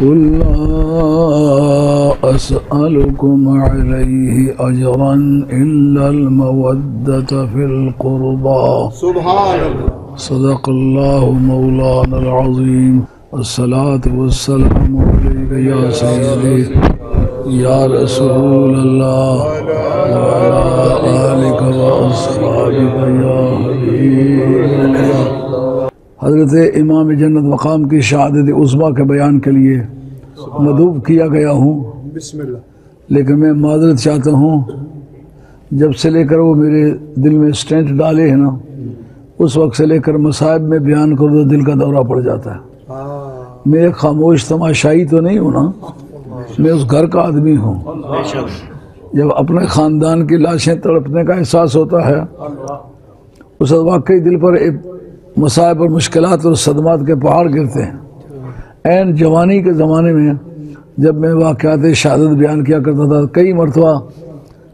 قل لا أسألكم عليه أجرا إلا المودة في القربى. سبحان اللہ صدق الله مولانا العظيم. الصلاة والسلام عليك يا سيدي يا رسول الله وعلى آلك وأصحابك يا حبيب الله. حضرت امام جنت مقام کی شہادت عظما کے بیان کے لیے مدعو کیا گیا ہوں۔ بسم اللہ۔ لیکن میں معذرت چاہتا ہوں جب سے لے کر وہ میرے دل میں سٹینٹ ڈالے ہیں نا اس وقت سے لے کر مصائب میں بیان کر دو دل کا دورہ پڑ جاتا ہے۔ ہاں۔ میں ایک خاموش تماشائی تو نہیں ہوں نا میں اس گھر کا آدمی ہوں۔ جب اپنے خاندان کی لاشیں تڑپنے کا احساس ہوتا ہے اس واقعی دل پر ایک مصائب اور مشکلات اور صدمات کے پہاڑ گرتے ہیں۔ عین جوانی کے زمانے میں جب میں واقعات شہادت بیان کیا کرتا تھا، کئی مرتبہ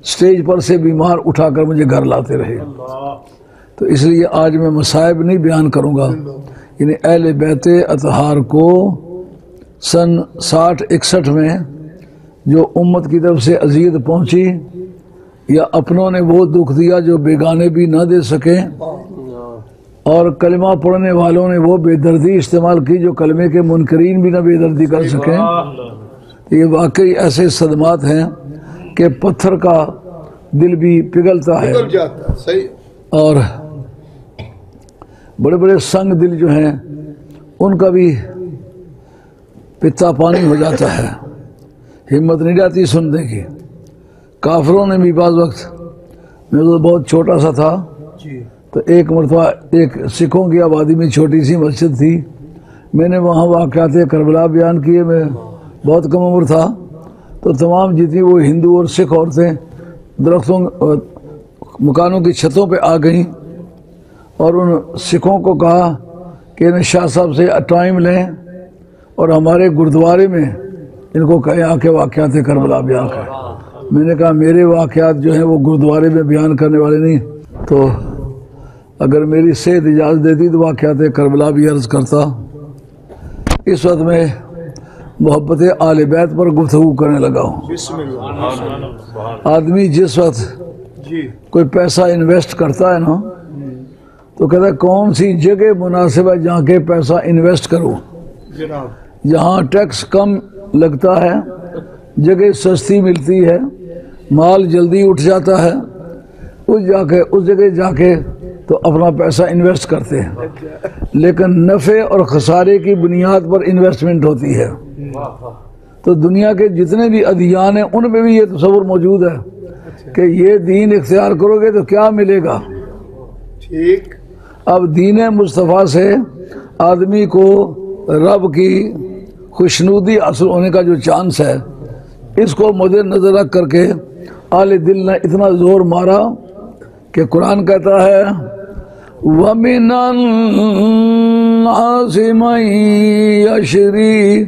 سٹیج پر سے بیمار اٹھا کر مجھے گھر لاتے رہے۔ تو اس لیے آج میں مصائب نہیں بیان کروں گا۔ یعنی اہل بیت اطہار کو سن ساٹھ اکسٹھ میں جو امت کی طرف سے اذیت پہنچی یا اپنوں نے وہ دکھ دیا جو بیگانے بھی نہ دے سکے اور کلمہ پڑھنے والوں نے وہ بے دردی استعمال کی جو کلمے کے منکرین بھی نہ بے دردی کر سکیں۔ یہ واقعی ایسے صدمات ہیں کہ پتھر کا دل بھی پگھلتا ہے۔ نکل جاتا ہے صحیح۔ اور بڑے بڑے سنگ دل جو ہیں ان کا بھی پتا پانی ہو جاتا ہے۔ ہمت نہیں جاتی سننے کی۔ کافروں نے بھی بعض وقت میں تو بہت چھوٹا سا تھا تو ایک مرتبہ ایک سکھوں کی آبادی میں چھوٹی سی مسجد تھی۔ میں نے وہاں واقعات کربلا بیان کیے، میں بہت کم عمر تھا۔ تو تمام جتنی وہ ہندو اور سکھ عورتیں درختوں، مکانوں کی چھتوں پہ آ گئیں اور ان سکھوں کو کہا کہ انہیں شاہ صاحب سے ٹائم لیں اور ہمارے گردوارے میں ان کو کہیں آ کے واقعات کربلا بیان کریں۔ میں نے کہا، میرے واقعات جو ہیں وہ گردوارے میں بیان کرنے والے نہیں۔ تو اگر میری صحت اجازت دیتی تو واقعات کربلا بھی عرض کرتا۔ اس وقت میں محبت آل بیت پر گفتگو کرنے لگا ہوں۔ آدمی جس وقت جی۔ کوئی پیسہ انویسٹ کرتا ہے نا تو کہتا ہے کون سی جگہ مناسب ہے جہاں کے پیسہ انویسٹ کروں۔ جہاں ٹیکس کم لگتا ہے جگہ سستی ملتی ہے مال جلدی اٹھ جاتا ہے اس جا کے اس جگہ جا کے تو اپنا پیسہ انویسٹ کرتے ہیں۔ لیکن نفع اور خسارے کی بنیاد پر انویسٹمنٹ ہوتی ہے۔ تو دنیا کے جتنے بھی ادیان ہیں ان میں بھی یہ تصور موجود ہے کہ یہ دین اختیار کرو گے تو کیا ملے گا۔ ٹھیک۔ اب دین مصطفیٰ سے آدمی کو رب کی خوشنودی حاصل ہونے کا جو چانس ہے اس کو مد نظر رکھ کر کے آل دل نے اتنا زور مارا کہ قرآن کہتا ہے، وَمِنَ النَّاسِ مَن يَشْرِي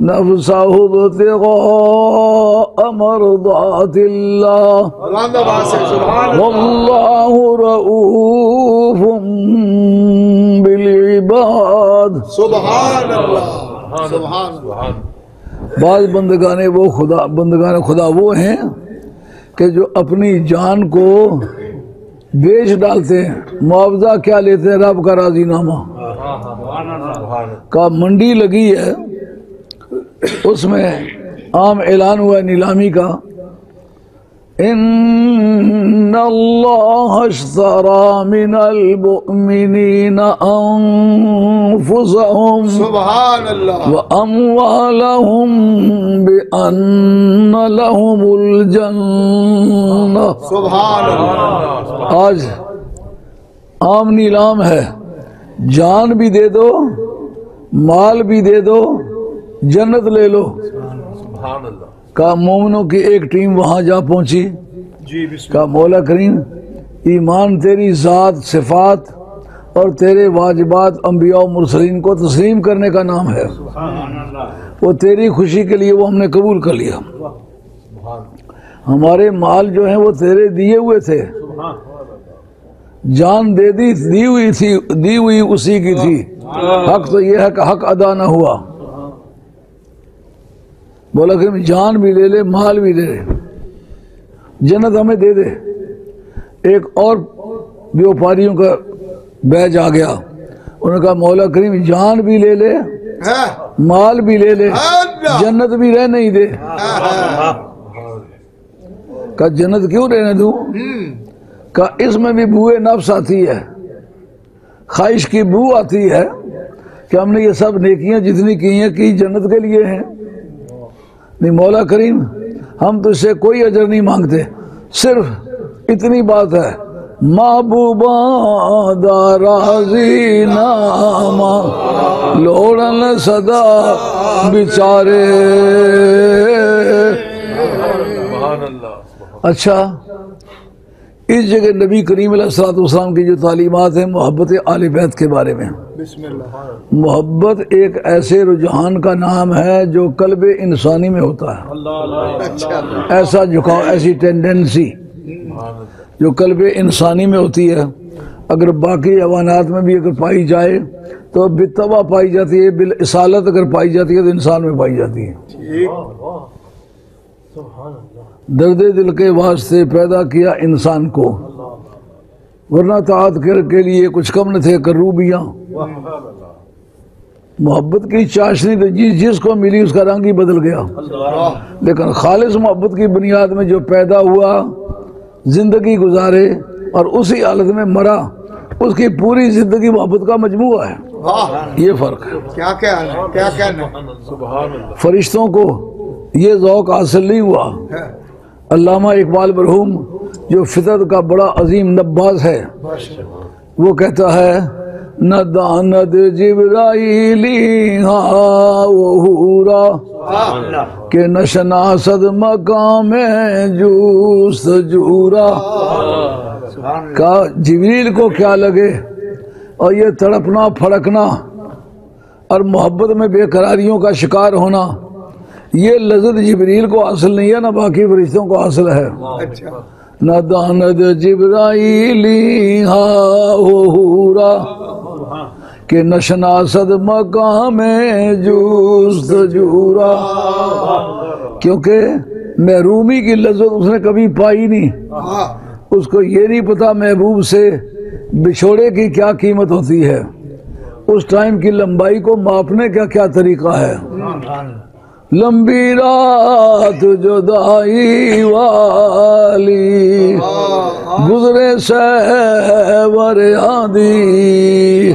نَفْسَهُ ابْتِغَاءَ مَرْضَاتِ اللَّهِ بلند آواز سے سبحان اللہ۔ سبحان اللہ سبحان اللہ بعض بندگان وہ خدا، بندگان خدا وہ ہیں کہ جو اپنی جان کو بیچ ڈالتے ہیں۔ معاوضہ کیا لیتے ہیں؟ رب کا راضی نامہ کا منڈی لگی ہے۔ اس میں عام اعلان ہوا ہے، نیلامی کا۔ ان اللہ اشترى من المؤمنین انفسهم سبحان اللہ وأموالهم بأن لهم الجنة سبحان اللہ آج عام نیلام ہے۔ جان بھی دے دو مال بھی دے دو جنت لے لو۔ کا مومنوں کی ایک ٹیم وہاں جا پہنچی۔ جی کا مولا کریم ایمان تیری ذات صفات اور تیرے واجبات انبیاء و مرسلین کو تسلیم کرنے کا نام ہے۔ وہ تیری خوشی کے لیے وہ ہم نے قبول کر لیا۔ ہمارے مال جو ہیں وہ تیرے دیے ہوئے تھے۔ جان دے دی دی ہوئی تھی دی ہوئی اسی کی تھی۔ حق تو یہ ہے کہ حق ادا نہ ہوا۔ مولا کریم جان بھی لے لے مال بھی لے لے۔ جنت ہمیں دے دے۔ ایک اور بیوپاریوں کا بیج آ گیا۔ انہوں نے کہا مولا کریم جان بھی لے لے ہاں۔ مال بھی لے لے۔ جنت بھی رہ نہیں دے۔ کہا جنت کیوں رہنے دوں؟ کہا اس میں بھی بوئے نفس آتی ہے۔ خواہش کی بو آتی ہے کہ ہم نے یہ سب نیکیاں جتنی کی ہیں کی جنت کے لیے ہیں۔ نہیں مولا کریم ہم تو اس سے کوئی اجر نہیں مانگتے۔ صرف اتنی بات ہے۔ محبوبہ دارازی ناما لوڑن صدا بیچارے۔ اچھا۔ اس جگہ نبی کریم علیہ السلاۃ والسلام کی جو تعلیمات ہیں محبت آل بیت کے بارے میں۔ بسم اللہ۔ محبت ایک ایسے رجحان کا نام ہے جو قلب انسانی میں ہوتا ہے۔ اچھا۔ ایسا جھکاؤ ایسی ٹینڈنسی جو قلب انسانی میں ہوتی ہے۔ اگر باقی حیوانات میں بھی اگر پائی جائے تو بتوا پائی جاتی ہے بالاسالت اگر پائی جاتی ہے تو انسان میں پائی جاتی ہے۔ ٹھیک۔ درد دل کے واسطے پیدا کیا انسان کو۔ ورنہ تعات کر کے لیے کچھ کم نہ تھے کروبیاں محبت کی چاشنی تو جس جس کو ملی اس کا رنگ ہی بدل گیا۔ لیکن خالص محبت کی بنیاد میں جو پیدا ہوا زندگی گزارے اور اسی حالت میں مرا اس کی پوری زندگی محبت کا مجموعہ ہے۔ یہ فرق ہے؟ فرشتوں کو یہ ذوق حاصل نہیں ہوا۔ علامہ اقبال مرحوم جو فطرت کا بڑا عظیم نباز ہے وہ کہتا ہے نہ داند جبرائیلی وہ ہورا کہ نہ شناسد مقام جوست جورا۔ کا جبریل کو کیا لگے؟ اور یہ تڑپنا پھڑکنا اور محبت میں بے قراریوں کا شکار ہونا۔ یہ لذت جبریل کو حاصل نہیں ہے نہ باقی فرشتوں کو حاصل ہے۔ اچھا۔ نہ داند جبرائیلی ہورا کہ نشناسد مقام جوست جورا۔ کیونکہ محرومی کی لذت اس نے کبھی پائی نہیں۔ اس کو یہ نہیں پتا محبوب سے بچھوڑے کی کیا قیمت ہوتی ہے۔ اس ٹائم کی لمبائی کو ماپنے کا کیا طریقہ ہے۔ لمبی رات جدائی والی۔ گزرے سہور آدھی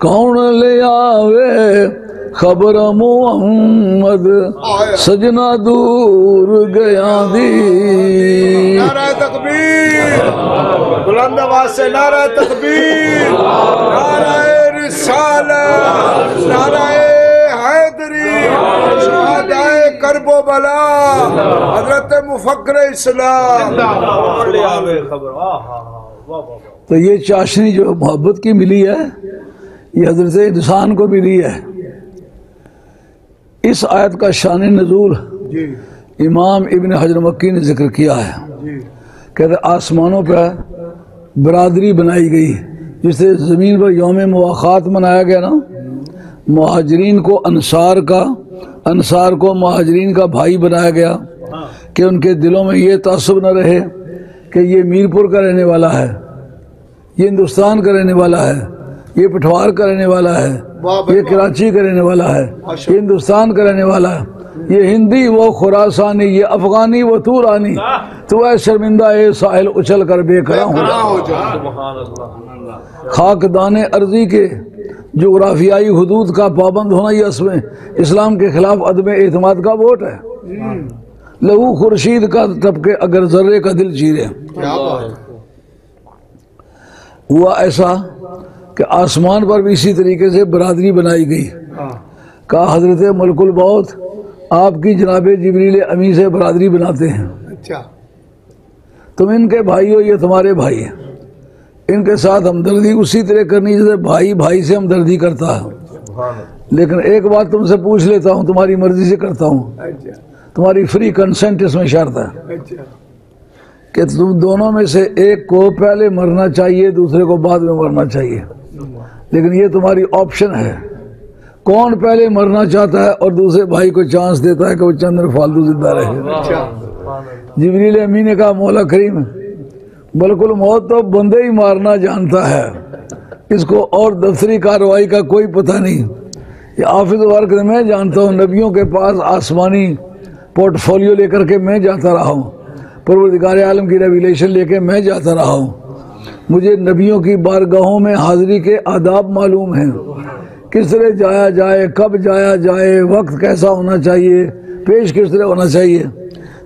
کون لے آوے خبر محمد؟ سجنا دور گیا دی نعرہ تکبیر۔ بلند آواز سے نعرہ تکبیر۔ نعرہ رسالت۔ نعرہ شہدائے کرب و بلا حضرت مفکر اسلام۔ تو یہ چاشنی جو محبت کی ملی ہے یہ حضرت انسان کو ملی ہے۔ اس آیت کا شان نزول جی۔ امام ابن حجر مکی نے ذکر کیا ہے۔ جی۔ کہتے آسمانوں پہ برادری بنائی گئی جس سے زمین پر یوم مواقعات منایا گیا نا مہاجرین کو انصار کا انصار کو مہاجرین کا بھائی بنایا گیا کہ ان کے دلوں میں یہ تعصب نہ رہے کہ یہ میر پور کا رہنے والا ہے یہ ہندوستان کا رہنے والا ہے یہ پٹھوار کا رہنے والا ہے یہ کراچی کا رہنے والا ہے یہ ہندوستان کا رہنے والا ہے۔ یہ ہندی وہ خراسانی یہ افغانی وہ تورانی۔ تو اے شرمندہ اے ساحل اچھل کر بے کرا ہوں خاک دانے ارضی کے جغرافیائی حدود کا پابند ہونا یہ اس میں اسلام کے خلاف عدم اعتماد کا ووٹ ہے۔ لہو خورشید کا طبقے اگر ذرے کا دل چیرے ہوا ایسا کہ آسمان پر بھی اسی طریقے سے برادری بنائی گئی۔ کہا حضرت ملک البوت آپ کی جناب جبریل امی سے برادری بناتے ہیں۔ اچھا۔ تم ان کے بھائی ہو یہ تمہارے بھائی ہیں۔ ان کے ساتھ ہمدردی اسی طرح کرنی جیسے بھائی بھائی سے ہمدردی کرتا ہے۔ لیکن ایک بات تم سے پوچھ لیتا ہوں تمہاری مرضی سے کرتا ہوں۔ اچھا۔ تمہاری فری کنسنٹ اس میں شرط ہے۔ اچھا۔ کہ تم دونوں میں سے ایک کو پہلے مرنا چاہیے دوسرے کو بعد میں مرنا چاہیے۔ لیکن یہ تمہاری آپشن ہے۔ کون پہلے مرنا چاہتا ہے اور دوسرے بھائی کو چانس دیتا ہے کہ وہ چندر فالتو زندہ رہے۔ جبریل امی نے کہا مولا کریم بالکل موت تو بندے ہی مارنا جانتا ہے۔ اس کو اور دفتری کارروائی کا کوئی پتہ نہیں۔ یہ آفس ورک میں جانتا ہوں، نبیوں کے پاس آسمانی پورٹ فولیو لے کر کے میں جاتا رہا ہوں۔ پروردگار عالم کی ریویلیشن لے کے میں جاتا رہا ہوں۔ مجھے نبیوں کی بارگاہوں میں حاضری کے آداب معلوم ہیں۔ کس طرح جایا جائے، کب جایا جائے، وقت کیسا ہونا چاہیے، پیش کس طرح ہونا چاہیے۔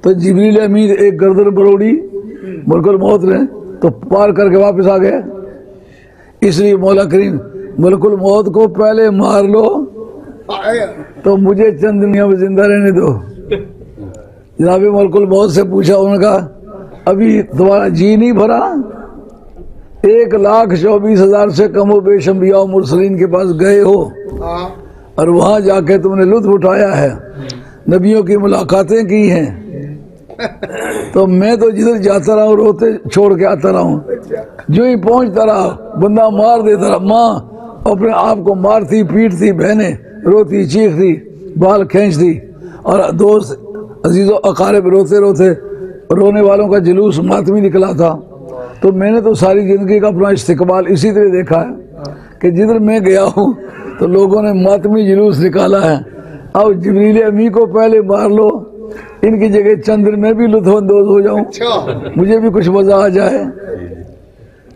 تو جبریل امید ایک گردن بروڑی ملک الموت نے تو پار کر کے واپس آ گئے۔ اس لیے مولا کریم، ملک الموت کو پہلے مار لو، تو مجھے چند دنیا میں زندہ رہنے دو۔ جناب، ملک الموت سے پوچھا، انہوں نے کہا، ابھی تمہارا جی نہیں بھرا؟ ایک لاکھ چوبیس ہزار سے کم و بیش انبیاء و مرسلین کے پاس گئے ہو۔ اور وہاں جا کے تم نے لطف اٹھایا ہے۔ نبیوں کی ملاقاتیں کی ہیں۔ تو میں تو جدھر جاتا رہا ہوں روتے چھوڑ کے آتا رہا ہوں۔ جو ہی پہنچتا رہا، بندہ مار دیتا رہا۔ ماں اپنے آپ کو مارتی، پیٹتی بہنیں روتی، چیختی، بال کھینچتی۔ اور دوست عزیز و اقارب روتے روتے رونے والوں کا جلوس ماتمی نکلا تھا۔ تو میں نے تو ساری زندگی کا اپنا استقبال اسی طرح دیکھا ہے کہ جدھر میں گیا ہوں تو لوگوں نے ماتمی جلوس نکالا ہے۔ اب جبریل امی کو پہلے مار لو۔ ان کی جگہ چند دن میں بھی لطف اندوز ہو جاؤں۔ مجھے بھی کچھ مزہ آ جائے۔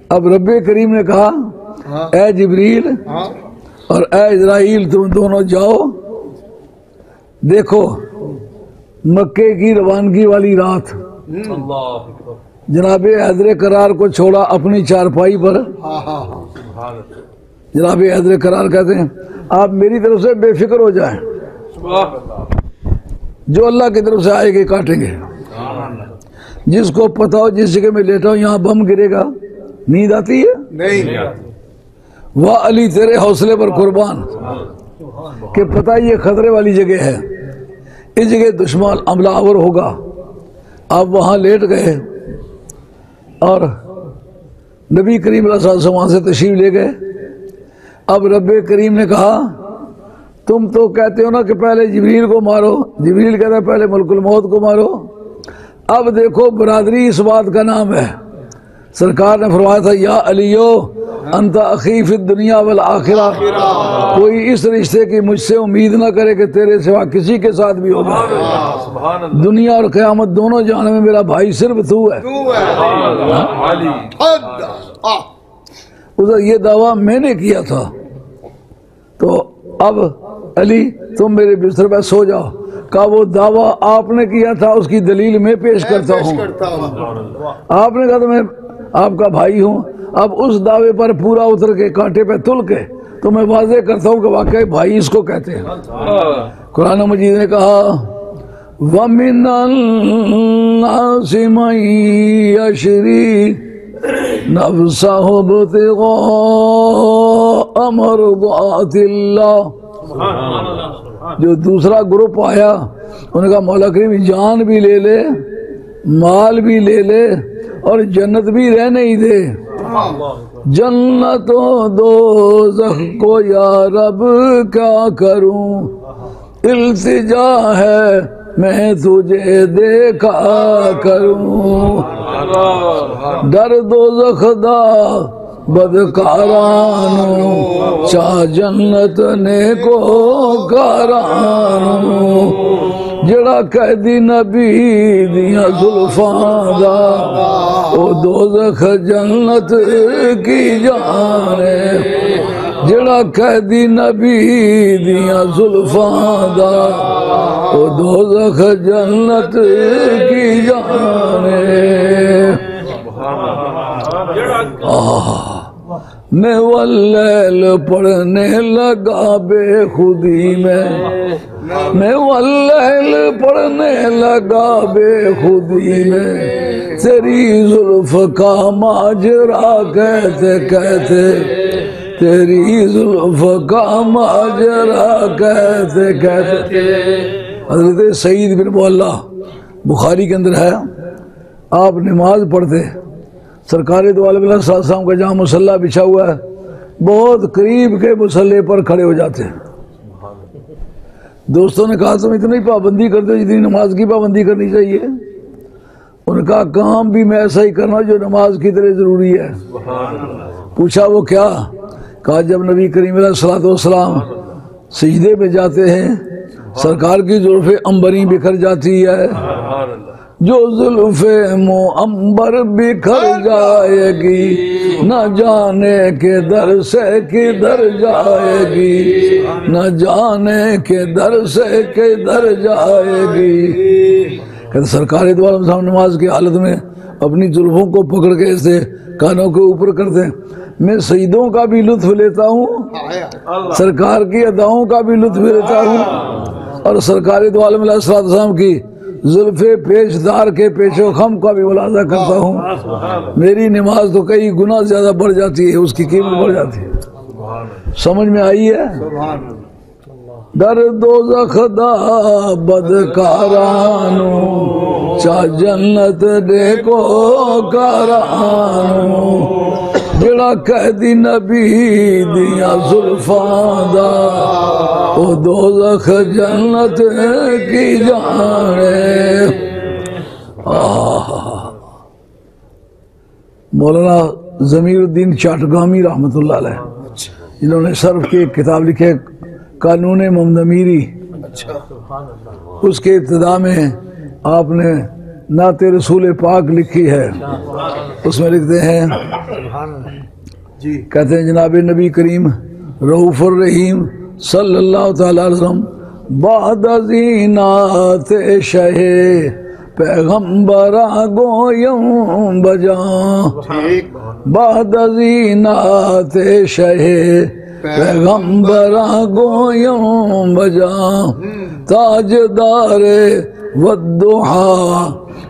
اب رب کریم نے کہا اے جبریل اور اے اسرائیل تم دونوں جاؤ۔ دیکھو مکے کی روانگی والی رات۔ جناب حیدر قرار کو چھوڑا اپنی چارپائی پر۔ جناب حیدر قرار کہتے ہیں آپ میری طرف سے بے فکر ہو جائیں۔ جو اللہ کی طرف سے آئے گے کاٹیں گے۔ جس کو پتا ہو جس جگہ میں لیٹا ہوں یہاں بم گرے گا۔ نیند آتی ہے؟ نہیں۔ وہ علی تیرے حوصلے پر قربان۔ کہ پتہ یہ خطرے والی جگہ ہے۔ اس جگہ دشمن عملہ آور ہوگا۔ آپ وہاں لیٹ گئے۔ اور نبی کریم الصلوۃ والسلام وہاں سے تشریف لے گئے۔ اب رب کریم نے کہا تم تو کہتے ہو نا کہ پہلے جبریل کو مارو جبریل کہتا ہے پہلے ملک الموت کو مارو۔ اب دیکھو برادری اس بات کا نام ہے۔ سرکار نے فرمایا تھا یا علیو انت اخیف دنیا والآخرہ۔ کوئی اس رشتے کی مجھ سے امید نہ کرے کہ تیرے سوا کسی کے ساتھ بھی ہوگا۔ دنیا اور قیامت دونوں جانے میں میرا بھائی صرف تو ہے۔ ادھر یہ دعویٰ میں نے کیا تھا۔ تو اب علی تم میرے بستر پہ سو جاؤ۔ کہا وہ دعویٰ آپ نے کیا تھا اس کی دلیل میں پیش کرتا ہوں۔ آپ نے کہا تو میں آپ کا بھائی ہوں۔ اب اس دعوے پر پورا اتر کے کانٹے پہ تل کے تو میں واضح کرتا ہوں کہ واقعی بھائی اس کو کہتے ہیں۔ قرآن مجید نے کہا وَمِنَ النَّاسِ مَن يَشْرِي نَفْسَهُ ابْتِغَاءَ مَرْضَاتِ اللَّهِ جو دوسرا گروپ آیا نے کہا مولا کریم جان بھی لے لے مال بھی لے لے اور جنت بھی رہنے ہی دے۔ جنت و دوزخ کو یا رب کیا کروں؟ التجا ہے میں تجھے دیکھا کروں۔ ڈر دوزخ دا بدکارانو چاہ جنت نے کو کارانو جڑا قیدی نبی دیاں زلفاں دا او دوزخ جنت کی جانے جڑا قیدی نبی دیاں زلفاں دا او دوزخ جنت کی جانے آہ۔ میں واللیل پڑھنے لگا بے خودی میں۔ میں واللیل پڑھنے لگا بے خودی میں۔ تیری زلف کا ماجرا کہتے کہتے، تیری زلف کا ماجرا کہتے کہتے۔ حضرت سعید بن مولا، بخاری کے اندر ہے، آپ نماز پڑھتے سرکار دو عالم اللہ علیہ کا جہاں مسلح بچھا ہوا ہے، بہت قریب کے مسلح پر کھڑے ہو جاتے ہیں۔ دوستوں نے کہا، تم اتنی پابندی کرتے ہو، جتنی نماز کی پابندی کرنی چاہیے۔ ان کا کام بھی میں ایسا ہی کرنا جو نماز کی طرح ضروری ہے۔ پوچھا وہ کیا؟ کہا، جب نبی کریم علیہ السلاۃ والسلام سجدے میں جاتے ہیں، سرکار کی زلف امبری بکھر جاتی ہے۔ جو زلف امبر بکھر جائے گی نہ جانے کے در سے کدھر جائے گی نہ جانے کے در سے کدھر جائے گی۔ کہتے سرکار دو عالم صاحب نماز کی حالت میں اپنی زلفوں کو پکڑ کے اسے کانوں کے اوپر کرتے ہیں۔ میں سجدوں کا بھی لطف لیتا ہوں سرکار کی اداؤں کا بھی لطف لیتا ہوں اور سرکار دو عالم علیہ السلام السلام کی زلف پیش دار کے پیش و خم کا بھی ملاحظہ کرتا ہوں۔ میری نماز تو کئی گنا زیادہ بڑھ جاتی ہے، اس کی قیمت بڑھ جاتی ہے۔ سمجھ میں آئی ہے؟ در دوزخ دا بدکارانو، چا جنت دیکھو کارانو۔ جڑا قیدی نبی دیا زلفاں دا او دوزخ جنت کی جانے۔ آہ مولانا ضمیر الدین چاٹگامی رحمۃ اللہ علیہ جنہوں نے صرف کی ایک کتاب لکھے قانون محمد میری اس کے ابتدا میں آپ نے نعت رسول پاک لکھی ہے۔ اس میں لکھتے ہیں کہتے ہیں جناب نبی کریم رعوف الرحیم صلی اللہ تعالی علیہ وسلم بعد زینات شہ پیغمبر گویم بجاں۔ بعد زینات شہ پیغمبر گویم بجاں۔ تاجدار والدحا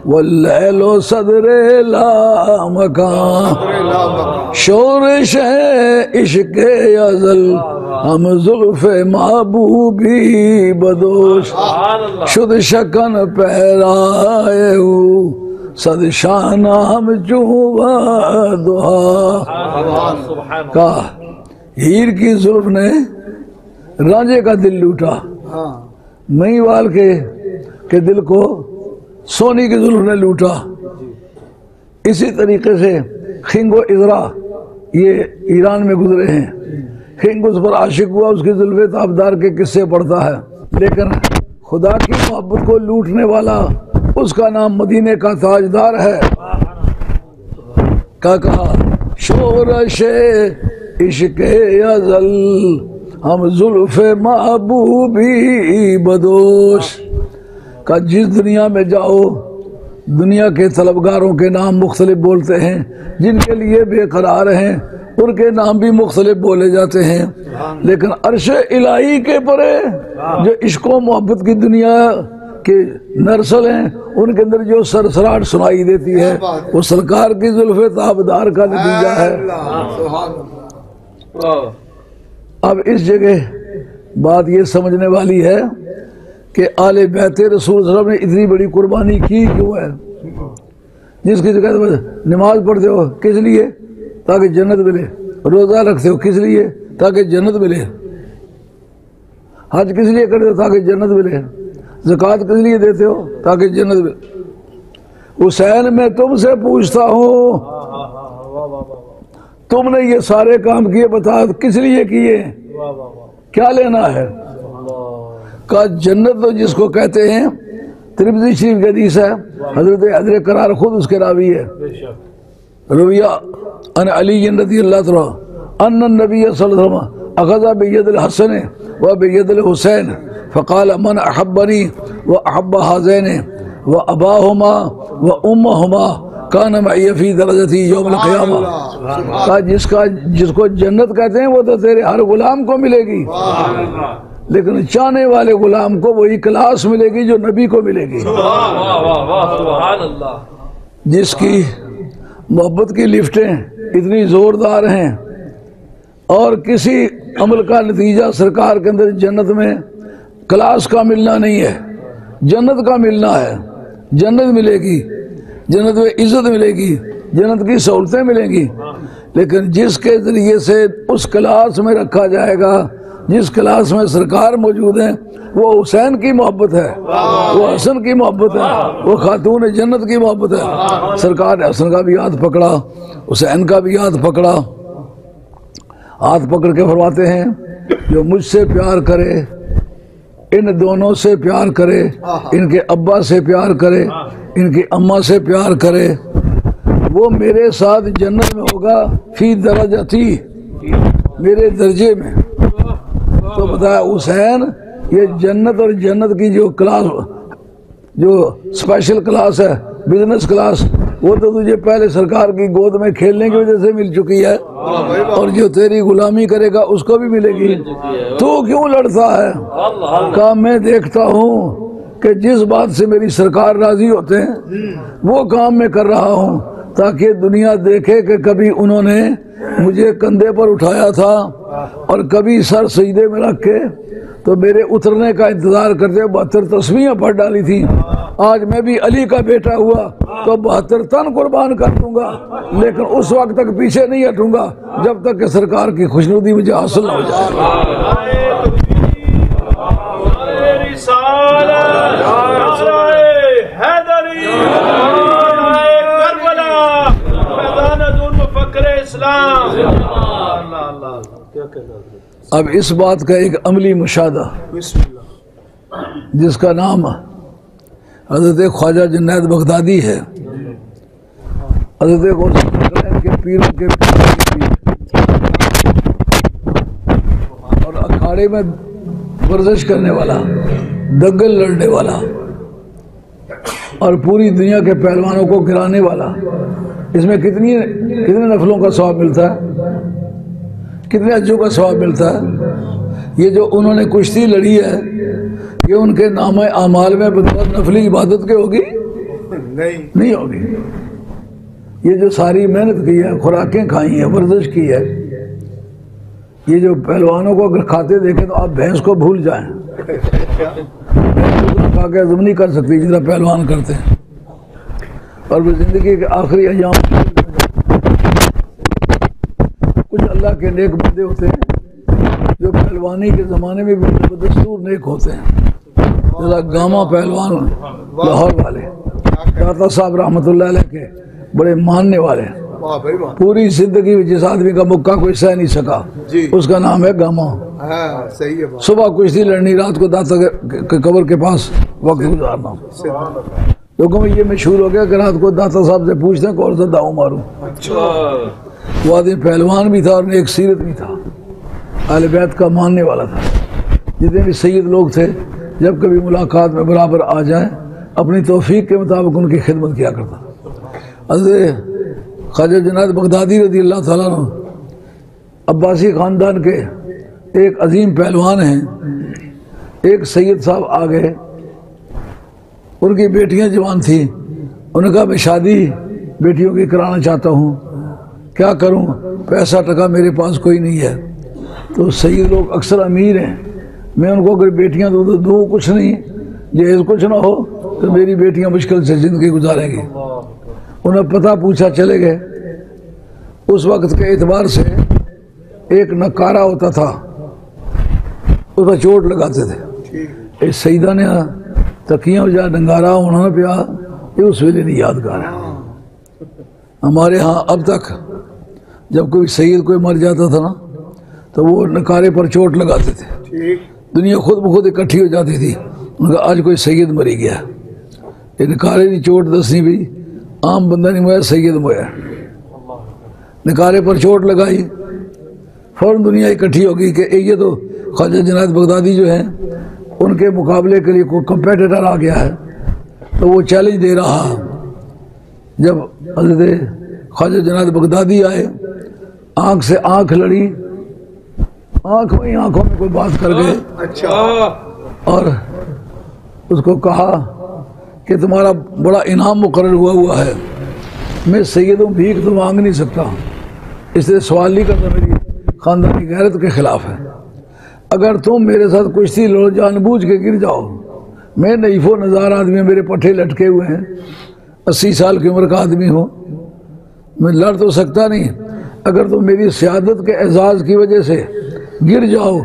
واللیل صدر لا مکان. شورش عشق ازل ہم زلف محبوبی بدوش. شد شکن پہرائے ہو صد شان ہم چوبا دعا. کہا ہیر کی زلف نے رانجے کا دل لوٹا۔ مئی وال کے کے دل کو سونی کی زلف نے لوٹا۔ اسی طریقے سے خنگ و ازرا یہ ایران میں گزرے ہیں۔ خنگ اس پر عاشق ہوا، اس کی زلف تابدار کے قصے پڑھتا ہے۔ لیکن خدا کی محبت کو لوٹنے والا اس کا نام مدینے کا تاجدار ہے۔ کا کہا شورش عشق ازل، ہم زلف محبوبی بدوش۔ کا جس دنیا میں جاؤ دنیا کے طلبگاروں کے نام مختلف بولتے ہیں جن کے لیے بے قرار ہیں ان کے نام بھی مختلف بولے جاتے ہیں۔ لیکن عرش الہی کے پرے جو عشق و محبت کی دنیا کے نرسل ہیں ان کے اندر جو سرسراٹ سنائی دیتی ہے وہ سرکار کی زلف تابدار کا نتیجہ ہے۔ اب اس جگہ بات یہ سمجھنے والی ہے کہ آل بیت رسول صلی اللہ علیہ وسلم نے اتنی بڑی قربانی کی کیوں ہے؟ جس کی جگہ نماز پڑھتے ہو کس لیے؟ تاکہ جنت ملے۔ روزہ رکھتے ہو کس لیے؟ تاکہ جنت ملے۔ حج کس لیے کرتے ہو؟ تاکہ جنت ملے۔ زکوٰۃ کس لیے دیتے ہو؟ تاکہ جنت ملے۔ حسین میں تم سے پوچھتا ہوں تم نے یہ سارے کام کیے بتا کس لیے کیے؟ کیا لینا ہے؟ کا جنت تو جس کو کہتے ہیں۔ ترمزی شریف کی حدیث ہے حضرت حضرت قرار خود اس کے راوی ہے۔ رویہ ان علی رضی اللہ تعالیٰ ان النبی صلی اللہ علیہ وسلم اخذ بید الحسن و بید الحسین فقال من احبنی و احب حازین و اباہما و امہما کان معی فی درجتی یوم القیامہ. کہا جس کا جس کو جنت کہتے ہیں وہ تو تیرے ہر غلام کو ملے گی۔ لیکن چاہنے والے غلام کو وہی کلاس ملے گی جو نبی کو ملے گی۔ جس کی محبت کی لفٹیں اتنی زوردار ہیں اور کسی عمل کا نتیجہ سرکار کے اندر جنت میں کلاس کا ملنا نہیں ہے جنت کا ملنا ہے۔ جنت ملے گی جنت میں عزت ملے گی جنت کی سہولتیں ملیں گی۔ لیکن جس کے ذریعے سے اس کلاس میں رکھا جائے گا جس کلاس میں سرکار موجود ہیں، وہ حسین کی محبت ہے، وہ حسن کی محبت ہے، وہ خاتون جنت کی محبت ہے۔ سرکار نے حسن کا بھی ہاتھ پکڑا، حسین کا بھی ہاتھ پکڑا۔ ہاتھ پکڑ کے فرماتے ہیں، جو مجھ سے پیار کرے، ان دونوں سے پیار کرے، ان کے ابا سے پیار کرے، ان کی اماں سے پیار کرے، وہ میرے ساتھ جنت میں ہوگا، فی درجہ تھی، میرے درجے میں۔ تو بتایا حسین، یہ جنت اور جنت کی جو کلاس، جو اسپیشل کلاس ہے بزنس کلاس، وہ تو تجھے پہلے سرکار کی گود میں کھیلنے کی وجہ سے مل چکی ہے۔ اور جو تیری غلامی کرے گا، اس کو بھی ملے گی۔ تو کیوں لڑتا ہے؟ کہا، میں دیکھتا ہوں کہ جس بات سے میری سرکار راضی ہوتے ہیں، وہ کام میں کر رہا ہوں۔ تاکہ دنیا دیکھے کہ کبھی انہوں نے مجھے کندھے پر اٹھایا تھا اور کبھی سر سجدے میں رکھ کے تو میرے اترنے کا انتظار کرتے بہتر تصویریں پڑھ ڈالی تھی آج میں بھی علی کا بیٹا ہوا تو بہتر تن قربان کر دوں گا، لیکن اس وقت تک پیچھے نہیں ہٹوں گا جب تک کہ سرکار کی خوشنودی مجھے حاصل نہ ہو جائے۔ اب اس بات کا ایک عملی مشاہدہ جس کا نام حضرت خواجہ جنید بغدادی ہے۔ حضرت غوث کے پیروں کے پیر کے پیر اور اکھاڑے میں ورزش کرنے والا دگل لڑنے والا اور پوری دنیا کے پہلوانوں کو گرانے والا۔ اس میں کتنی کتنے نفلوں کا ثواب ملتا؟ ہے کتنے اجوں کا ثواب ملتا؟ ہے یہ جو انہوں نے کشتی لڑی ہے یہ ان کے نام اعمال میں بدولت نفلی عبادت کے ہوگی؟ نہیں۔ نہیں ہوگی۔ یہ جو ساری محنت کی ہے خوراکیں کھائی ہیں ورزش کی ہے یہ جو پہلوانوں کو اگر کھاتے دیکھیں تو آپ بھینس کو بھول جائیں۔ کھا کے ہضم نہیں کر سکتی جتنا پہلوان کرتے ہیں۔ اور وہ زندگی کے آخری ایام کچھ اللہ کے نیک بندے ہوتے ہیں جو پہلوانی کے زمانے میں بھی بدستور نیک ہوتے ہیں۔ جیسا گاما پہلوان لاہور والے داتا صاحب رحمۃ اللہ علیہ کے بڑے ماننے والے پوری زندگی میں جس آدمی کا مکہ کوئی سہ نہیں سکا۔ جی۔ اس کا نام ہے گاما۔ ہاں صبح کشتی لڑنی رات کو داتا کے قبر کے پاس وقت گزارنا لوگوں میں یہ مشہور ہو گیا کہ رات کو داتا صاحب سے پوچھتے ہیں کون سا داؤں ماروں وہ آدمی پہلوان بھی تھا اور ایک سیرت بھی تھا۔ اہل بیت کا ماننے والا تھا۔ جتنے بھی سید لوگ تھے جب کبھی ملاقات میں برابر آ جائیں اپنی توفیق کے مطابق ان کی خدمت کیا کرتا۔ حضرت خواجہ جنید بغدادی رضی اللہ تعالیٰ عنہ عباسی خاندان کے ایک عظیم پہلوان ہیں۔ ایک سید صاحب آ گئے۔ ان کی بیٹیاں جوان تھیں۔ انہوں نے کہا میں شادی بیٹیوں کی کرانا چاہتا ہوں۔ کیا کروں؟ پیسہ ٹکا میرے پاس کوئی نہیں ہے۔ تو سید لوگ اکثر امیر ہیں۔ میں ان کو اگر بیٹیاں دوں تو دوں کچھ نہیں۔ جہیز کچھ نہ ہو تو میری بیٹیاں مشکل سے زندگی گزاریں گی۔ انہیں پتہ پوچھا چلے گئے۔ اس وقت کے اعتبار سے ایک نکارا ہوتا تھا۔ اس پر چوٹ لگاتے تھے۔ اس سیدہ نے تکیاں جا ڈنگارا ہونا پیا یہ اس ویلے نہیں یادگار ہے۔ ہمارے ہاں اب تک جب کوئی سید کوئی مر جاتا تھا نا تو وہ نکارے پر چوٹ لگاتے تھے۔ دنیا خود بخود اکٹھی ہو جاتی تھی۔ ان کا آج کوئی سید مری گیا۔ یہ نکارے کی چوٹ دسنی بھی عام بندہ نہیں مویا سید مویا۔ نکارے پر چوٹ لگائی۔ فوراً دنیا اکٹھی ہو گئی کہ یہ تو خواجہ جنید بغدادی جو ہیں ان کے مقابلے کے لیے کوئی کمپیٹیٹر آ گیا ہے تو وہ چیلنج دے رہا۔ جب حضرت خواجہ جنید بغدادی آئے آنکھ سے آنکھ لڑی آنکھ میں آنکھوں میں کوئی بات کر گئے۔ اچھا۔ اور اس کو کہا کہ تمہارا بڑا انعام مقرر ہوا ہوا ہے۔ میں سیدوں بھیک تو مانگ نہیں سکتا اس لیے سوال نہیں کرتا میری خاندانی غیرت کے خلاف ہے۔ اگر تم میرے ساتھ کشتی لڑو جان بوجھ کے گر جاؤ۔ میں نئیف و نظار آدمی میرے پٹھے لٹکے ہوئے ہیں۔ اسی سال کی عمر کا آدمی ہوں۔ میں لڑ تو سکتا نہیں۔ اگر تم میری سیادت کے اعزاز کی وجہ سے گر جاؤ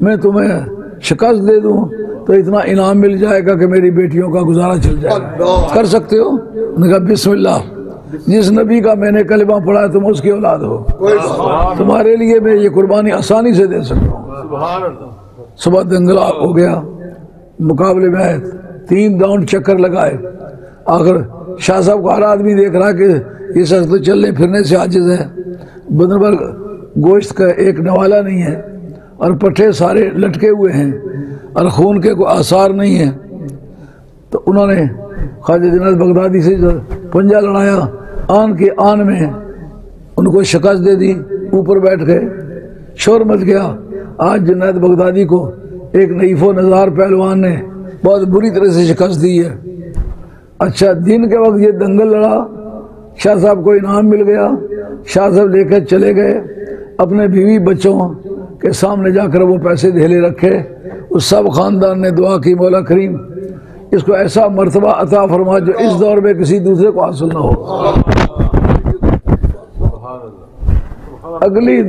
میں تمہیں شکست دے دوں۔ تو اتنا انعام مل جائے گا کہ میری بیٹیوں کا گزارا چل جائے۔ گا کر سکتے ہو؟ انہوں نے کہا بسم اللہ۔ جس نبی کا میں نے کلمہ پڑھا ہے تم اس کی اولاد ہو۔ تمہارے لیے میں یہ قربانی آسانی سے دے سکتا ہوں۔ سبحان اللہ۔ صبح دنگلا ہو گیا مقابلے میں آئے تین راؤنڈ چکر لگائے۔ آخر شاہ صاحب کو ہر آدمی دیکھ رہا کہ یہ سچ تو چلنے پھرنے سے عاجز ہے بدن بھر گوشت کا ایک نوالا نہیں ہے اور پٹھے سارے لٹکے ہوئے ہیں اور خون کے کوئی آثار نہیں ہیں۔ تو انہوں نے خواجہ جنید بغدادی سے جو پنجہ لڑایا، آن کے آن میں ان کو شکست دے دی، اوپر بیٹھ گئے، شور مچ گیا۔ آج جنید بغدادی کو ایک نعیف و نظار پہلوان نے بہت بری طرح سے شکست دی ہے۔ اچھا دن کے وقت یہ دنگل لڑا، شاہ صاحب کو انعام مل گیا۔ شاہ صاحب لے کر چلے گئے۔ اپنے بیوی بچوں کے سامنے جا کر وہ پیسے دھیلے رکھے۔ اس سب خاندان نے دعا کی، مولا کریم اس کو ایسا مرتبہ عطا فرما جو اس دور میں کسی دوسرے کو حاصل نہ ہو۔ اگلی،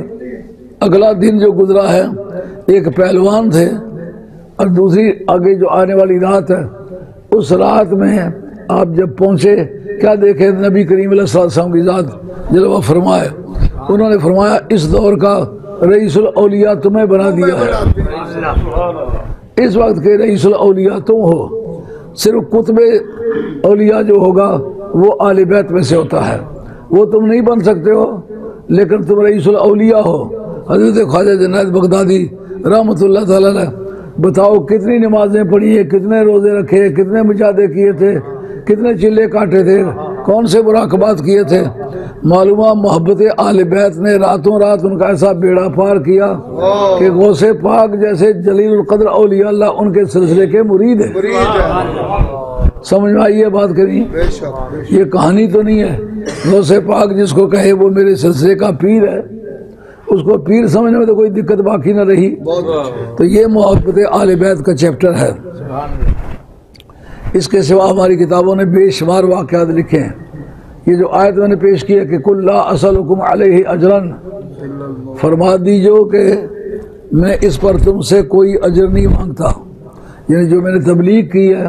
اگلا دن جو گزرا ہے، ایک پہلوان تھے اور دوسری آگے جو آنے والی رات ہے، اس رات میں آپ جب پہنچے، کیا دیکھے نبی کریم علیہ الصلوۃ والسلام کی ذات؟ جلوہ فرمائے۔ انہوں نے فرمایا، اس دور کا رئیس الاولیاء تمہیں بنا دیا ہے۔ اس وقت کے رئیس الاولیاء تم ہو۔ صرف کتب اولیاء جو ہوگا وہ آل بیت میں سے ہوتا ہے۔ وہ تم نہیں بن سکتے ہو، لیکن تم رئیس الاولیاء ہو۔ حضرت خواجہ جنید بغدادی رحمۃ اللہ تعالیٰ نے بتاؤ کتنی نمازیں پڑھی ہیں، کتنے روزے رکھے، کتنے مجادے کیے تھے، کتنے چلے کاٹے تھے۔ کون سے مراقبات کیے تھے؟ معلومہ محبت آل بیت نے راتوں رات ان کا ایسا بیڑا پار کیا کہ غوث پاک جیسے جلیل القدر اولیاء اللہ ان کے سلسلے کے مرید ہیں۔ سمجھ میں آئیے بات کری یہ کہانی تو نہیں ہے۔ غوث پاک جس کو کہے وہ میرے سلسلے کا پیر ہے۔ اس کو پیر سمجھنے میں تو کوئی دقت باقی نہ رہی۔ بہت اچھا۔ تو یہ محبت آل بیت کا چیپٹر ہے۔ اس کے سوا ہماری کتابوں نے بے شمار واقعات لکھے ہیں۔ یہ جو آیت میں نے پیش کی ہے کہ کل لا اسلکم علیہ اجرن، فرما دیجو کہ میں اس پر تم سے کوئی اجر نہیں مانگتا۔ یعنی جو میں نے تبلیغ کی ہے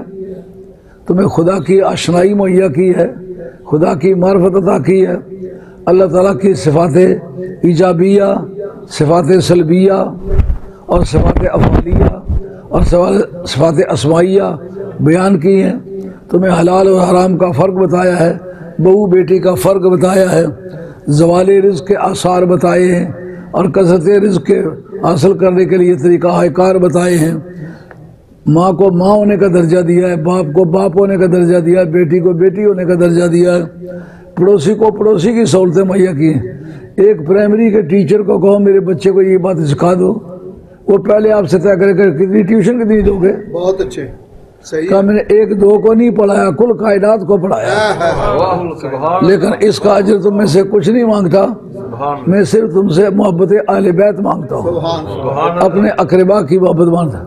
تمہیں خدا کی آشنائی مہیا کی ہے، خدا کی معرفت عطا کی ہے۔ اللہ تعالیٰ کی صفات ایجابیہ، صفات سلبیہ اور صفات افعالیہ اور صفات صفات اسمائیہ بیان کی ہیں۔ تمہیں حلال اور حرام کا فرق بتایا ہے، بہو بیٹی کا فرق بتایا ہے۔ زوال رزق کے آثار بتائے ہیں اور کثرت رزق کے حاصل کرنے کے لیے طریقہ کار بتائے ہیں۔ ماں کو ماں ہونے کا درجہ دیا ہے، باپ کو باپ ہونے کا درجہ دیا ہے، بیٹی کو بیٹی ہونے کا درجہ دیا ہے۔ پڑوسی کو پڑوسی کی سہولتیں مہیا کی ہیں۔ ایک پرائمری کے ٹیچر کو کہو، میرے بچے کو یہ بات سکھا دو۔ وہ پہلے آپ سے طے کرے کہ کتنی ٹیوشن کتنی دو گے؟ بہت اچھے۔ کہا میں نے ایک دو کو نہیں پڑھایا کل کائنات کو پڑھایا۔ ہے ہے سبحان لیکن اس کا اجر تم میں سے کچھ نہیں مانگتا۔ میں صرف تم سے محبت آل بیت مانگتا ہوں۔ سبحان سبحان اپنے اقربا کی محبت مانگتا۔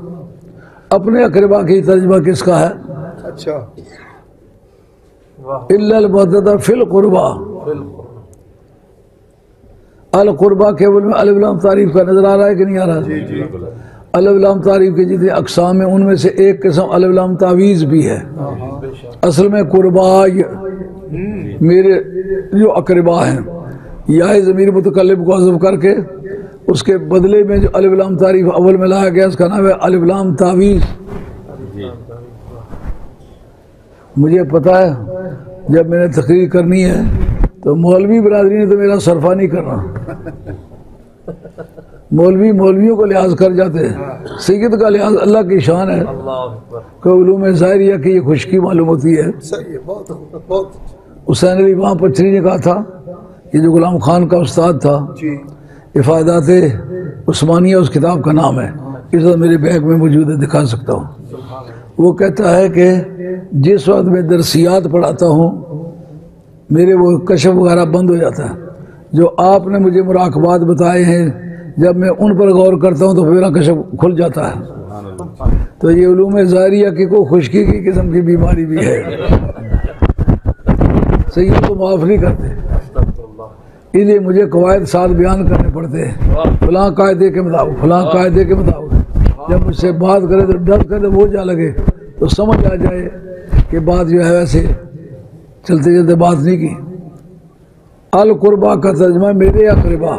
اپنے اقربا کی ترجمہ کس کا ہے؟ اچھا۔ الا المحدد فی القربا۔ القربا کیبل میں لام تعریف کا نظر آ رہا ہے کہ نہیں آ رہا جی جی الف لام تعریف کے جتنے اقسام ہیں، ان میں سے ایک قسم الف لام تعویز بھی ہے۔ اصل میں قربا میرے جو اقربا ہیں، یا ضمیر متکلب کو حذف کر کے اس کے بدلے میں جو الف لام تعریف اول میں لایا گیا، اس کا نام ہے الف لام تعویز مجھے پتہ ہے، جب میں نے تقریر کرنی ہے تو مولوی برادری نے تو میرا صرفہ نہیں کرنا۔ مولوی مولویوں کو لحاظ کر جاتے ہیں۔ سید کا لحاظ اللہ کی شان ہے۔ کہ علوم ظاہریہ کی یہ خشکی معلوم ہوتی ہے۔ حسین علی وہاں پچھری نے کہا تھا یہ جو غلام خان کا استاد تھا جی۔ افادات عثمانیہ اس کتاب کا نام ہے۔ اس وقت میرے بیگ میں موجود ہے دکھا سکتا ہوں۔ وہ کہتا ہے کہ جس وقت میں درسیات پڑھاتا ہوں میرے وہ کشف وغیرہ بند ہو جاتا ہے۔ جو آپ نے مجھے مراقبات بتائے ہیں جب میں ان پر غور کرتا ہوں تو میرا کشف کھل جاتا ہے۔ تو یہ علوم ظاہریہ کی کوئی خشکی کی قسم کی بیماری بھی ہے۔ صحیح کو معاف نہیں کرتے۔ اس لیے مجھے قواعد ساتھ بیان کرنے پڑتے ہیں۔ فلاں قاعدے کے مطابق، فلاں قاعدے کے مطابق۔ جب مجھ سے بات کرے تو ڈر کر وہ جا لگے تو سمجھ آ جائے کہ بات جو ہے ویسے چلتے چلتے بات نہیں کی۔ القربا کا ترجمہ میرے اقربا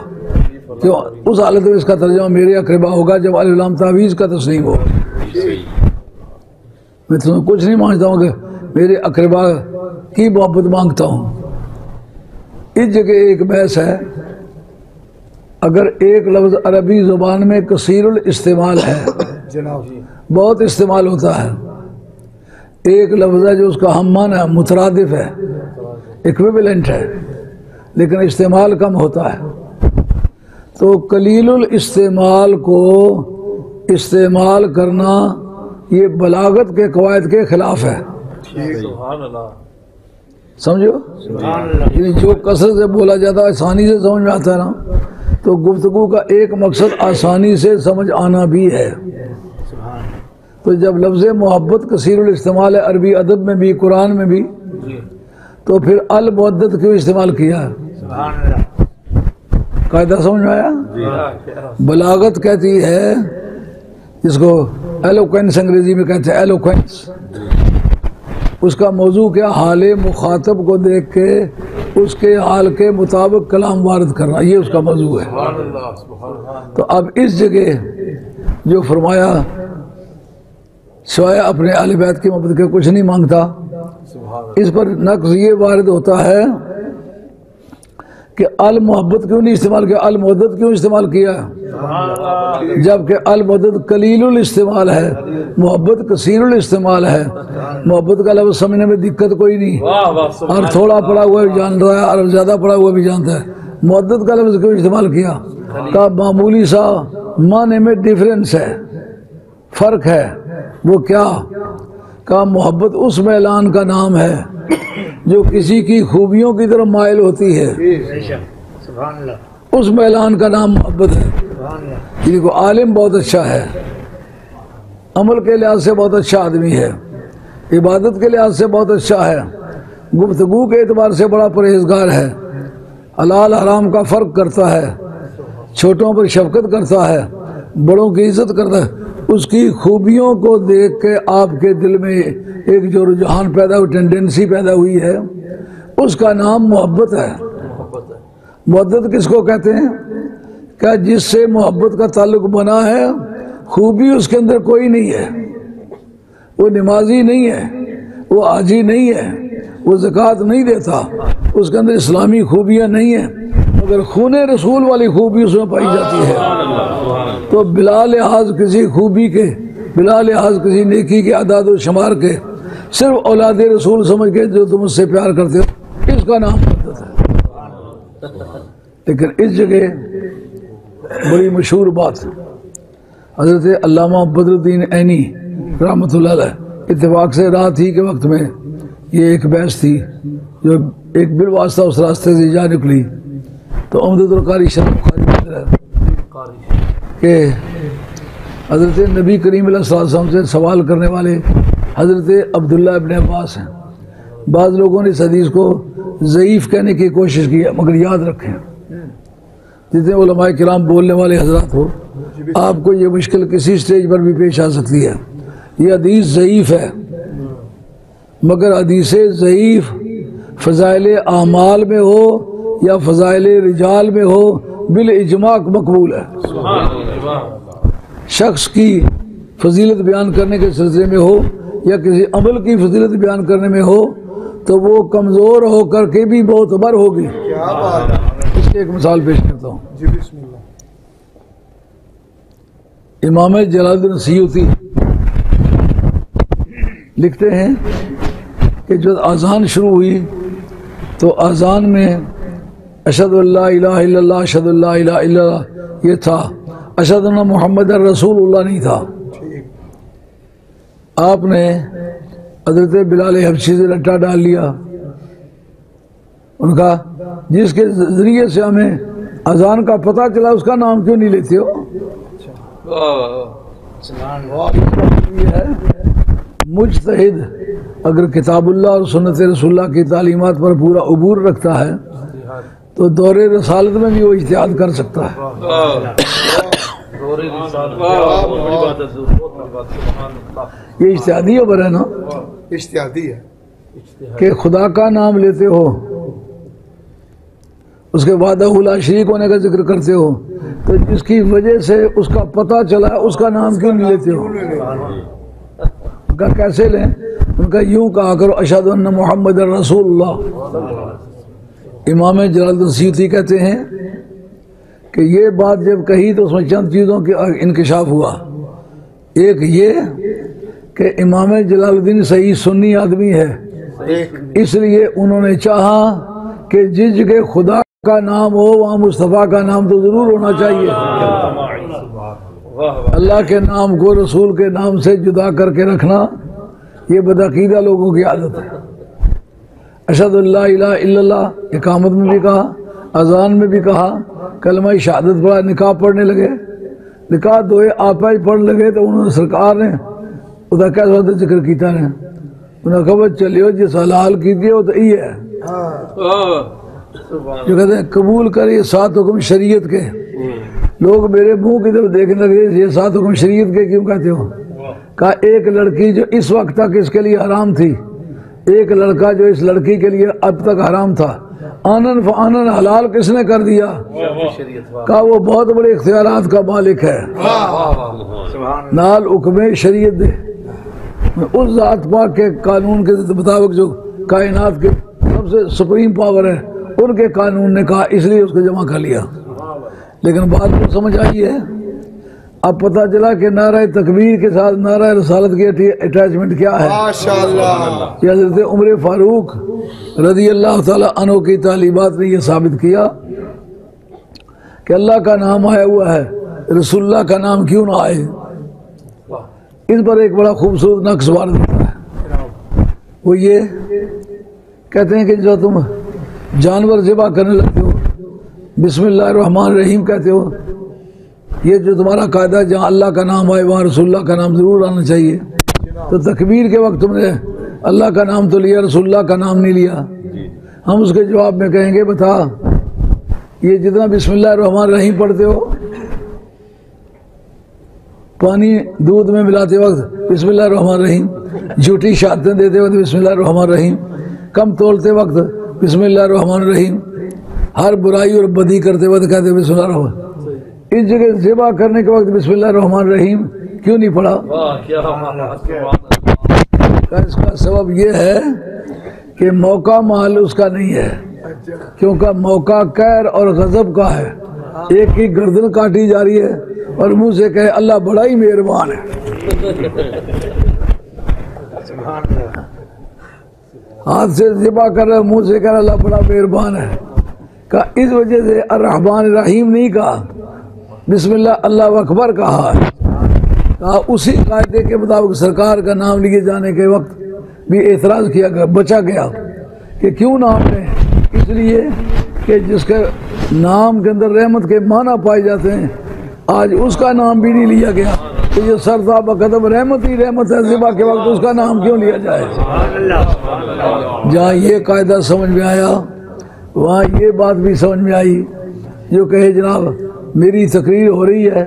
جو اس حالت میں اس کا ترجمہ میرے اقربا ہوگا جب علام تعویذ کا تسلیم ہو۔ میں تمہیں کچھ نہیں مانگتا ہوں کہ میرے اقربا کی محبت مانگتا ہوں۔ اس جگہ ایک بحث ہے۔ اگر ایک لفظ عربی زبان میں کثیر الاستعمال ہے جناب بہت استعمال ہوتا ہے۔ ایک لفظ ہے جو اس کا ہم معنی ہے، مترادف ہے ایکویولنٹ ہے، لیکن استعمال کم ہوتا ہے۔ تو قلیل الاستعمال کو استعمال کرنا یہ بلاغت کے قواعد کے خلاف ہے۔ سمجھو یعنی جو کثرت سے بولا جاتا ہے آسانی سے سمجھ میں آتا ہے نا۔ تو گفتگو کا ایک مقصد آسانی سے سمجھ آنا بھی ہے۔ تو جب لفظ محبت کثیر الاستعمال ہے عربی ادب میں بھی قرآن میں بھی جی۔ تو پھر المعدت کیوں استعمال کیا ہے؟ قاعدہ سمجھ آیا؟ بلاغت کہتی ہے جس کو ایلوکوینس انگریزی میں کہتے ہیں ایلوکوینس اس کا موضوع کیا؟ حال مخاطب کو دیکھ کے اس کے حال کے مطابق کلام وارد کرنا یہ اس کا موضوع ہے۔ تو اب اس جگہ جو فرمایا سوائے اپنے بیت کی محبت کے کچھ نہیں مانگتا اس پر نقص یہ وارد ہوتا ہے کہ المحبت کیوں نہیں استعمال کیا؟ المدت کیوں استعمال کیا؟ جبکہ المدت قلیل الاستعمال ہے محبت کثیر الاستعمال ہے۔ محبت کا لفظ سمجھنے میں دقت کوئی نہیں۔ اور تھوڑا پڑا ہوا بھی جان رہا ہے اور زیادہ پڑا ہوا بھی جانتا ہے۔ مدت کا لفظ کیوں استعمال کیا؟ کا معمولی سا معنی میں ڈیفرنس ہے فرق ہے۔ وہ کیا؟ کا محبت اس میلان کا نام ہے۔ جو کسی کی خوبیوں کی طرف مائل ہوتی ہے۔ اس میلان کا نام محبت ہے۔ کسی کو عالم بہت اچھا ہے۔ عمل کے لحاظ سے بہت اچھا آدمی ہے۔ عبادت کے لحاظ سے بہت اچھا ہے۔ گفتگو کے اعتبار سے بڑا پرہیزگار ہے۔ حلال حرام کا فرق کرتا ہے۔ چھوٹوں پر شفقت کرتا ہے۔ بڑوں کی عزت کرتا ہے۔ اس کی خوبیوں کو دیکھ کے آپ کے دل میں ایک جو رجحان پیدا ہوئی ٹینڈنسی پیدا ہوئی ہے، اس کا نام محبت ہے۔ محبت ہے محبت کس کو کہتے ہیں؟ کہ جس سے محبت کا تعلق بنا ہے، خوبی اس کے اندر کوئی نہیں ہے۔ وہ نمازی نہیں ہے، وہ آجی نہیں ہے، وہ زکوٰۃ نہیں دیتا۔ اس کے اندر اسلامی خوبیاں نہیں ہیں، مگر خون رسول والی خوبی اس میں پائی جاتی ہے۔ تو بلا لحاظ کسی خوبی کے بلا لحاظ کسی نیکی کے اعداد و شمار کے صرف اولاد رسول سمجھ کے جو تم اس سے پیار کرتے ہو، اس کا نام محبت ہے۔ لیکن اس جگہ بڑی مشہور بات حضرت علامہ بدر الدین عینی رحمۃ اللہ علیہ اتفاق سے رات ہی کے وقت میں یہ ایک بحث تھی، جو ایک بالواسطہ اس راستے سے جا نکلی۔ تو عمدۃ القاری شرف خاری بدر ہے کہ حضرت نبی کریم علیہ الصلوۃ والسلام سے سوال کرنے والے حضرت عبداللہ ابن عباس ہیں۔ بعض لوگوں نے اس حدیث کو ضعیف کہنے کی کوشش کی مگر یاد رکھیں۔ جتنے علماء کرام بولنے والے حضرات ہو آپ کو یہ مشکل کسی سٹیج پر بھی پیش آ سکتی ہے۔ یہ حدیث ضعیف ہے، مگر حدیث ضعیف فضائل اعمال میں ہو یا فضائل رجال میں ہو بالاجماع مقبول ہے۔ شخص کی فضیلت بیان کرنے کے سلسلے میں ہو یا کسی عمل کی فضیلت بیان کرنے میں ہو تو وہ کمزور ہو کر کے بھی بہت بر ہوگی۔ اس کی ایک مثال پیش کرتا ہوں۔ جی بسم اللہ۔ امام جلال الدین سیوتی لکھتے ہیں کہ جب اذان شروع ہوئی تو اذان میں اشد اللہ الہ الا اللہ اشد اللہ الہ الا اللہ یہ تھا۔ اشد اللہ محمد رسول اللہ نہیں تھا۔ آپ نے حضرت بلال حبشی سے لٹا ڈال لیا۔ ان کا جس کے ذریعے سے ہمیں اذان کا پتہ چلا، اس کا نام کیوں نہیں لیتے ہو؟ مجتہد اگر کتاب اللہ اور سنت رسول اللہ کی تعلیمات پر پورا عبور رکھتا ہے، تو دور رسالت میں بھی وہ اجتہاد کر سکتا ہے۔ یہ اشتہادی پر ہے نا؟ اشتہادی ہے۔ کہ خدا کا نام لیتے ہو اس کے بعد اولا شریک ہونے کا ذکر کرتے ہو تو جس کی وجہ سے اس کا پتہ چلا اس کا نام کیوں نہیں لیتے ہو؟ ان کا کیسے لیں؟ ان کا یوں کہا کرو اشد ان محمد رسول اللہ۔ امام جلال الدین سیوطی کہتے ہیں کہ یہ بات جب کہی تو اس میں چند چیزوں کی انکشاف ہوا۔ ایک یہ کہ امام جلال الدین صحیح سنی آدمی ہے۔ اس لیے انہوں نے چاہا کہ جس جگہ خدا کا نام ہو وہاں مصطفیٰ کا نام تو ضرور ہونا چاہیے۔ اللہ کے نام کو رسول کے نام سے جدا کر کے رکھنا یہ بدعقیدہ لوگوں کی عادت ہے۔ اشد اللہ الہ الا اللہ اقامت میں بھی کہا اذان میں بھی کہا کلمہ شہادت پڑھا نکاح پڑھنے لگے۔ نکاح دوئے آپا ہی پڑھ لگے تو انہوں نے سرکار نے ادا کیسا ہوتا ذکر کیتا نے۔ انہوں نے کہا چلیو، جس حلال کیجیے وہ تو یہ ہے۔ جو کہتے ہیں، قبول کریے سات حکم شریعت کے۔ لوگ میرے منہ کی طرف دیکھنے لگے، یہ سات حکم شریعت کے کیوں کہتے ہو؟ کہا ایک لڑکی جو اس وقت تک اس کے لیے حرام تھی، ایک لڑکا جو اس لڑکی کے لیے اب تک حرام تھا۔ آنن فآنن حلال کس نے کر دیا؟ کہا وہ بہت بڑے اختیارات کا مالک ہے۔ نال حکم شریعت دے۔ اس ذات پاک کے قانون کے مطابق جو کائنات کے سب سے سپریم پاور ہے، ان کے قانون نے کہا، اس لیے اس کو جمع کر لیا۔ لیکن بات کو سمجھ آئی ہے۔ اب پتہ چلا کہ نعرہ تکبیر کے ساتھ نعرہ رسالت کی اٹیچمنٹ کیا ہے؟ کہ حضرت عمر فاروق رضی اللہ تعالیٰ عنہ کی تعلیمات نے یہ ثابت کیا کہ اللہ کا نام آیا ہوا ہے رسول اللہ کا نام کیوں نہ آئے؟ اس پر ایک بڑا خوبصورت نقش وار دیتا ہے۔ وہ یہ کہتے ہیں کہ جو تم جانور ذبح کرنے لگتے ہو بسم اللہ الرحمن الرحیم کہتے ہو یہ جو تمہارا قاعدہ جہاں اللہ کا نام آئے، وہاں رسول اللہ کا نام ضرور آنا چاہیے۔ تو تکبیر کے وقت تم نے اللہ کا نام تو لیا، رسول اللہ کا نام نہیں لیا۔ ہم اس کے جواب میں کہیں گے، بتا، یہ جتنا بسم اللہ الرحمن الرحیم پڑھتے ہو، پانی دودھ میں ملاتے وقت بسم اللہ الرحمن الرحیم، جھوٹی شہادتیں دیتے وقت بسم اللہ الرحمن الرحیم، کم تولتے وقت بسم اللہ الرحمن الرحیم، ہر برائی اور بدی کرتے وقت کہتے بسم اللہ الرحمن اس جگہ ذبح کرنے کے وقت بسم اللہ الرحمن الرحیم کیوں نہیں پڑھا؟ اس کا سبب یہ ہے کہ موقع محل اس کا نہیں ہے کیونکہ موقع قیر اور غضب کا ہے۔ ایک کی گردن کاٹی جا رہی ہے اور منہ سے کہے اللہ بڑا ہی مہربان ہے۔ ہاتھ سے ذبح کر رہا ہے منہ سے کہہ رہا اللہ بڑا مہربان ہے۔ کہا اس وجہ سے الرحمن الرحیم نہیں کہا۔ بسم اللہ اللہ اکبر کہا ہے۔ کہا، اسی قاعدے کے مطابق سرکار کا نام لیے جانے کے وقت بھی اعتراض کیا گیا، بچا گیا کہ کیوں نام لیں اس لیے کہ جس کے نام کے اندر رحمت کے معنی پائے جاتے ہیں، آج اس کا نام بھی نہیں لیا گیا۔ تو یہ سردا بقدم رحمت ہی رحمت ہے ذبح کے وقت اس کا نام کیوں لیا جائے؟ جہاں یہ قاعدہ سمجھ میں آیا، وہاں یہ بات بھی سمجھ میں آئی، جو کہے جناب میری تقریر ہو رہی ہے۔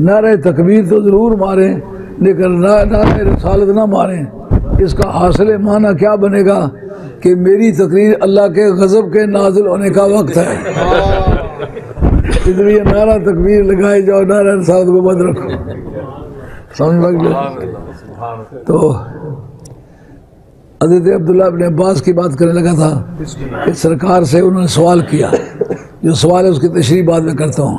نعرہ تکبیر تو ضرور ماریں، لیکن نعرہ رسالت نہ ماریں۔ اس کا حاصل معنی کیا بنے گا؟ کہ میری تقریر اللہ کے غضب کے نازل ہونے کا وقت ہے۔ اس لیے نعرہ تکبیر لگائے جاؤ، نعرہ رسالت کو بند رکھو۔ سمجھ میں تو حضرت عبداللہ ابن عباس کی بات کرنے لگا تھا کہ سرکار سے انہوں نے سوال کیا۔ جو سوال ہے اس کی تشریح بعد میں کرتا ہوں۔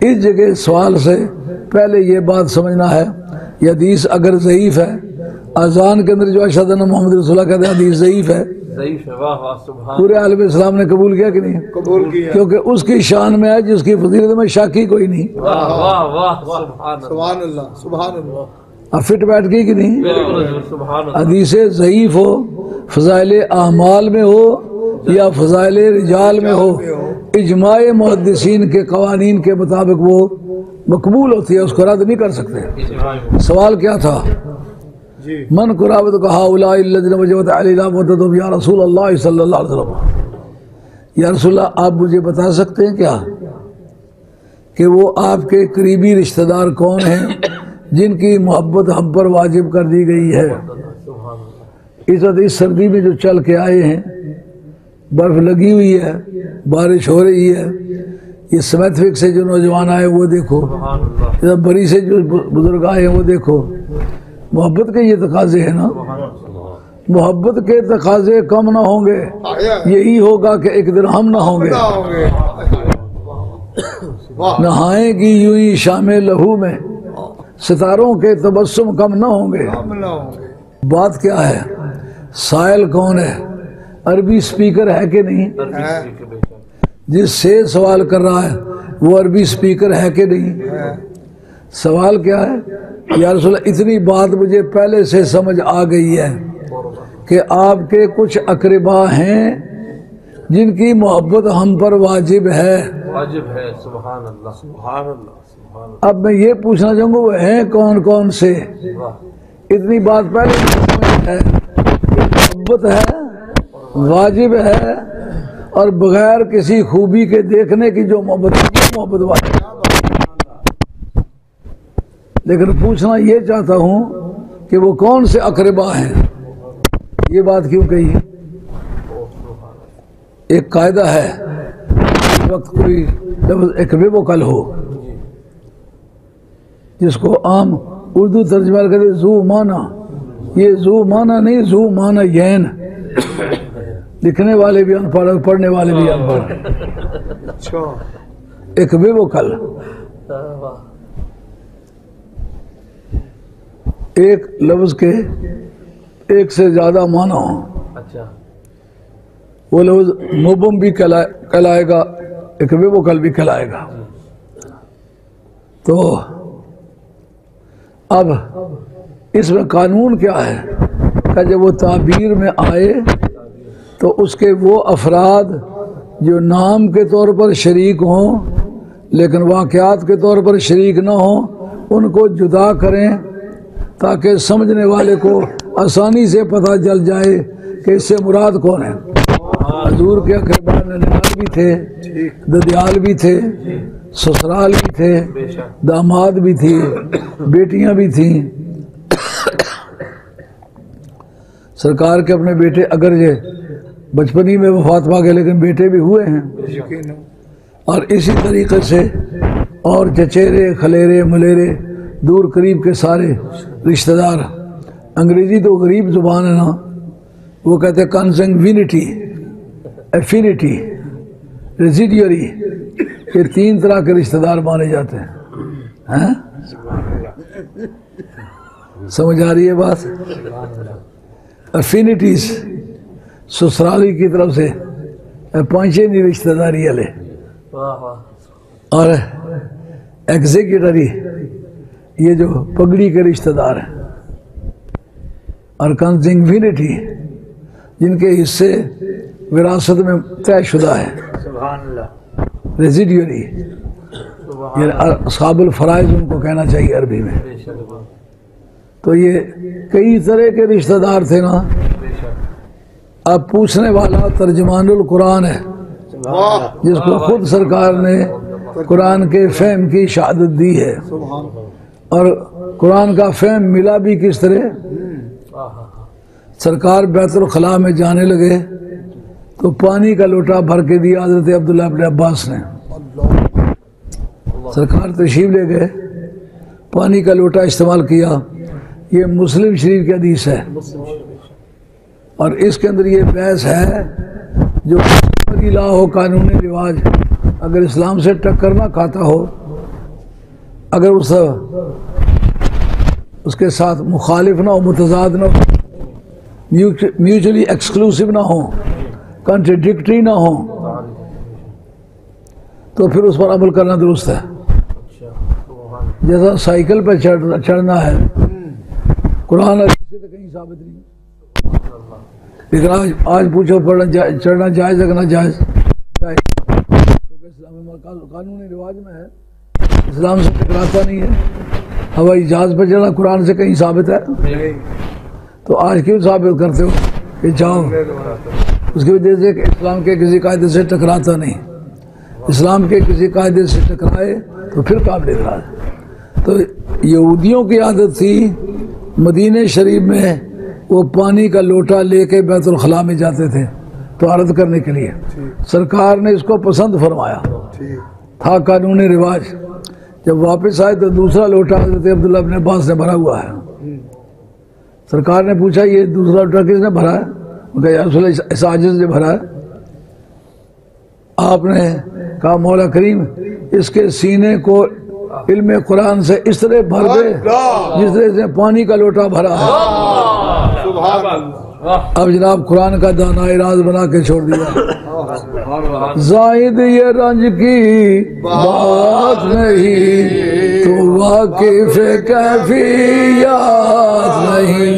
اس جگہ سوال سے پہلے یہ بات سمجھنا ہے یہ حدیث اگر ضعیف ہے اذان کے اندر جو اشد محمد رسول اللہ کہتے ہیں حدیث ضعیف ہے۔ پورے عالم اسلام نے قبول کیا کہ نہیں؟ قبول کیا۔ کیونکہ اس کی شان میں ہے جس کی فضیلت میں شاکی کوئی نہیں۔ واہ واہ واہ سبحان اللہ۔ سبحان اللہ سبحان اللہ۔ اب فٹ بیٹھ گئی کہ نہیں؟ بالکل حضور، سبحان اللہ۔ حدیث ضعیف ہو فضائل اعمال میں ہو یا فضائل رجال میں ہو۔ اجماع محدثین کے قوانین کے مطابق وہ مقبول ہوتی ہے اس کو رد نہیں کر سکتے۔ سوال کیا تھا؟ جی۔ من قرابت کہا یا رسول اللہ صلی اللہ علیہ وسلم۔ یا رسول اللہ آپ مجھے بتا سکتے ہیں کیا؟ کہ وہ آپ کے قریبی رشتہ دار کون ہیں جن کی محبت ہم پر واجب کر دی گئی ہے؟ اس وقت اس سردی میں جو چل کے آئے ہیں برف لگی ہوئی ہے بارش ہو رہی ہے۔ یہ سمیتھوک سے جو نوجوان آئے وہ دیکھو۔ ادھر بری سے جو بزرگ آئے ہیں وہ دیکھو۔ محبت کے یہ تقاضے ہیں نا۔ محبت کے تقاضے کم نہ ہوں گے۔ یہی ہوگا کہ ایک دن ہم نہ ہوں گے۔ نہائیں گی یوں ہی شام لہو میں۔ ستاروں کے تبسم کم نہ ہوں گے۔ بات کیا ہے؟ سائل کون ہے؟ عربی سپیکر ہے کہ نہیں؟ جس سے سوال کر رہا ہے وہ عربی سپیکر ہے کہ نہیں؟ سوال کیا ہے؟ یا رسول اللہ اتنی بات مجھے پہلے سے سمجھ آ گئی ہے کہ آپ کے کچھ اقربا ہیں جن کی محبت ہم پر واجب ہے۔ واجب ہے سبحان اللہ سبحان اللہ اب میں یہ پوچھنا چاہوں گا وہ ہیں کون کون سے؟ اتنی بات پہلے سے سمجھ ہے محبت ہے واجب ہے اور بغیر کسی خوبی کے دیکھنے کی جو محبت محبت واجب لیکن پوچھنا یہ چاہتا ہوں کہ وہ کون سے اقربا ہیں؟ یہ بات کیوں کہی ایک قاعدہ ہے وقت کوئی لفظ، ایک بے ہو، جس کو عام اردو ترجمہ کہتے زو مانا۔ یہ زو مانا نہیں، زو مانا یین۔ لکھنے والے بھی ان پڑھ پڑھنے والے بھی ان پڑھ اچھا۔ ایک بے وکل۔ ایک لفظ کے ایک سے زیادہ معنی ہوں۔ اچھا۔ وہ لفظ مبم بھی کہلائے کہلائے گا ایک بے وکل بھی کہلائے گا۔ تو اب اس میں قانون کیا ہے کہ جب وہ تعبیر میں آئے تو اس کے وہ افراد جو نام کے طور پر شریک ہوں، لیکن واقعات کے طور پر شریک نہ ہوں، ان کو جدا کریں تاکہ سمجھنے والے کو آسانی سے پتہ چل جائے کہ اس سے مراد کون ہے حضور کے اقربان ننال بھی تھے، ددیال بھی تھے، سسرال بھی تھے، داماد بھی تھی، بیٹیاں بھی تھیں۔ سرکار کے اپنے بیٹے اگر یہ بچپنی میں وفات پا گئے لیکن بیٹے بھی ہوئے ہیں۔ اور اسی طریقے سے اور چچیرے، خلیرے، ملیرے، دور قریب کے سارے رشتہ دار۔ انگریزی تو غریب زبان ہے نا، وہ کہتے ہیں ایفینٹی ریزیڈیوری یہ تین طرح کے رشتہ دار مانے جاتے ہیں۔ ہیں؟ سمجھ آ رہی ہے بات؟ افینٹیز سسرالی کی طرف سے پہنچے نہیں رشتہ داری والے اور ایگزیکٹری یہ جو پگڑی کے رشتہ دار ہیں۔ اور کنزنگوینٹی جن کے حصے وراثت میں طے شدہ ہے سبحان اللہ۔ ریزیڈیوری یہ اصحاب الفرائض ان کو کہنا چاہیے عربی میں۔ تو یہ کئی طرح کے رشتہ دار تھے نا اب پوچھنے والا ترجمان القرآن ہے۔ جس کو خود سرکار نے قرآن کے فہم کی شہادت دی ہے۔ اور قرآن کا فہم ملا بھی کس طرح؟ سرکار بیت الخلاء میں جانے لگے۔ تو پانی کا لوٹا بھر کے دیا حضرت عبداللہ ابن عباس نے۔ سرکار تشریف لے گئے۔ پانی کا لوٹا استعمال کیا۔ یہ مسلم شریف کی حدیث ہے۔ اور اس کے اندر یہ بحث ہے جو لا ہو قانونی رواج اگر اسلام سے ٹکر نہ کھاتا ہو، اگر اس اس کے ساتھ مخالف نہ ہو، متضاد نہ ہو میوچلی ایکسکلوسیو نہ ہو کنٹریڈکٹری نہ ہو، تو پھر اس پر عمل کرنا درست ہے۔ جیسا سائیکل پہ چڑھنا ہے۔ قرآن سے تو کہیں ثابت نہیں۔ لیکن آج آج پوچھو، پڑھنا چڑھنا جائز ہے کہ نہ جائز؟ کیونکہ اسلام قانونی رواج میں ہے۔ اسلام سے ٹکراتا نہیں ہے۔ ہوائی جہاز پہ چڑھنا قرآن سے کہیں ثابت ہے؟ تو آج کیوں ثابت کرتے ہو؟ کہ جاؤ۔ اس کی وجہ سے کہ اسلام کے کسی قاعدے سے ٹکراتا نہیں۔ اسلام کے کسی قاعدے سے ٹکرائے تو پھر قابل اعتراض۔ تو یہودیوں کی عادت تھی، مدینہ شریف میں وہ پانی کا لوٹا لے کے بیت الخلاء میں جاتے تھے تو عرض کرنے کے لیے۔ سرکار نے اس کو پسند فرمایا۔ تھا قانونی رواج۔ جب واپس آئے تو دوسرا لوٹا حضرت عبداللہ ابن عباس نے بھرا ہوا ہے۔ سرکار نے پوچھا یہ دوسرا لوٹا کس نے بھرا ہے؟ یا رسول اس عاجز نے بھرا ہے۔ آپ نے کہا مولا کریم اس کے سینے کو علم قرآن سے اس طرح بھر دے جس طرح سے پانی کا لوٹا بھرا ہے۔ اب جناب قرآن کا دانا راز بنا کے چھوڑ دیا۔ زائد یہ رنج کی بات نہیں تو واقف کیفیات نہیں۔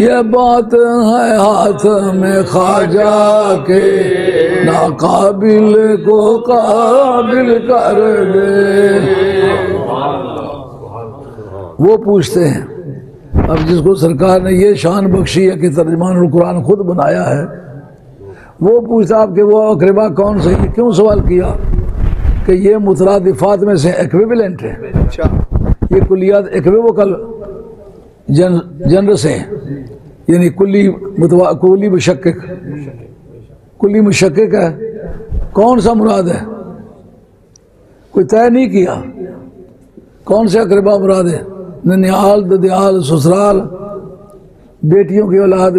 یہ بات ہے ہاتھ میں خواجہ کے ناقابل کو قابل کر دے۔ وہ پوچھتے ہیں اب جس کو سرکار نے یہ شان بخشی ہے کہ ترجمان القرآن خود بنایا ہے وہ پوچھتا آپ کہ وہ اقربا کون سے یہ کیوں سوال کیا کہ یہ مترادفات میں سے ایکویولنٹ ہے؟ اچھا۔ یہ کلیات ایکویوکل جن جنر سے ہیں۔ یعنی کلی متوا کلی مشکک کلی مشکک ہے۔ کون سا مراد ہے؟ کوئی طے نہیں کیا۔ کون سے اقربا مراد ہے ننیال، ددیال، سسرال، بیٹیوں کی اولاد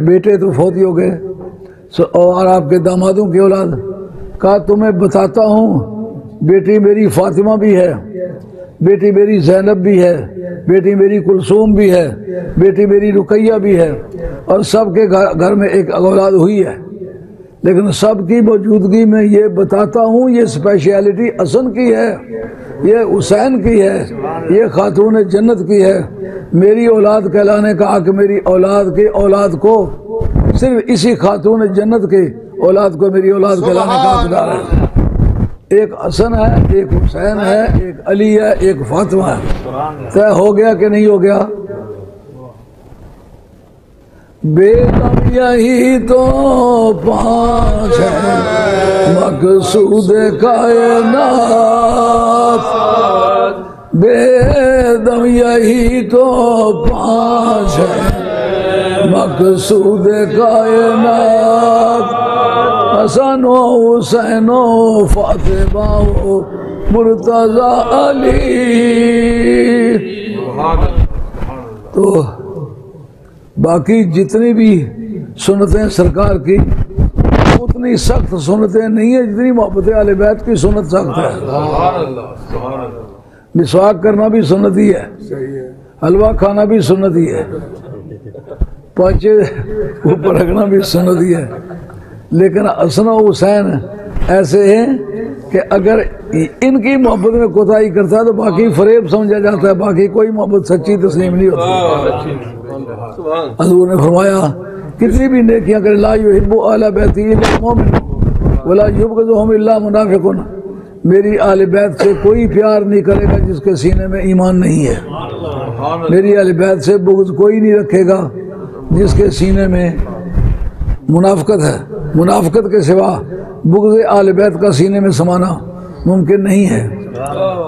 بیٹے تو فوتی ہو گئے۔ اور آپ کے دامادوں کی اولاد۔ کہا، تمہیں بتاتا ہوں، بیٹی میری فاطمہ بھی ہے، بیٹی میری زینب بھی ہے، بیٹی میری کلثوم بھی ہے، بیٹی میری رقیہ بھی ہے۔ اور سب کے گھر میں ایک اولاد ہوئی ہے۔ لیکن سب کی موجودگی میں یہ بتاتا ہوں، یہ اسپیشلٹی حسن کی ہے۔ یہ حسین کی ہے، یہ خاتون جنت کی ہے۔ میری اولاد کہلانے کا حق میری اولاد کی اولاد کو، صرف اسی خاتون جنت کی اولاد کو میری اولاد کہلانے کا حقدار ہے۔ ایک حسن ہے، ایک حسین ہے، ایک علی ہے، ایک فاطمہ ہے۔ طے ہو گیا کہ نہیں ہو گیا؟ بے دم یہی تو پانچ ہے مقصود کائنات۔ بے دم یہی تو پانچ ہے مقصود کائنات۔ حسن و حسین و فاطمہ و مرتضی علی۔ تو باقی جتنی بھی سنتیں سرکار کی اتنی سخت سنتیں نہیں ہیں جتنی محبت علی بیت کی سنت سخت ہے۔ مسواک کرنا بھی سنت ہی ہے۔ صحیح ہے۔ حلوہ کھانا بھی سنت ہی ہے۔ پانچے اوپر رکھنا بھی سنت ہی ہے۔ لیکن حسن و حسین ایسے ہیں کہ اگر ان کی محبت میں کوتاہی کرتا ہے تو باقی فریب سمجھا جاتا ہے باقی کوئی محبت سچی تسلیم نہیں ہوتی۔ حضور نے فرمایا، کتنی بھی نیکیاں کرے لا یحب اہل بیتی الا المؤمن ولا یبغضهم الا منافقون۔ میری اہل بیت سے کوئی پیار نہیں کرے گا جس کے سینے میں ایمان نہیں ہے۔ میری اہل بیت سے بغض کوئی نہیں رکھے گا جس کے سینے میں منافقت ہے۔ منافقت کے سوا بغض اہل بیت کا سینے میں سمانا ممکن نہیں ہے۔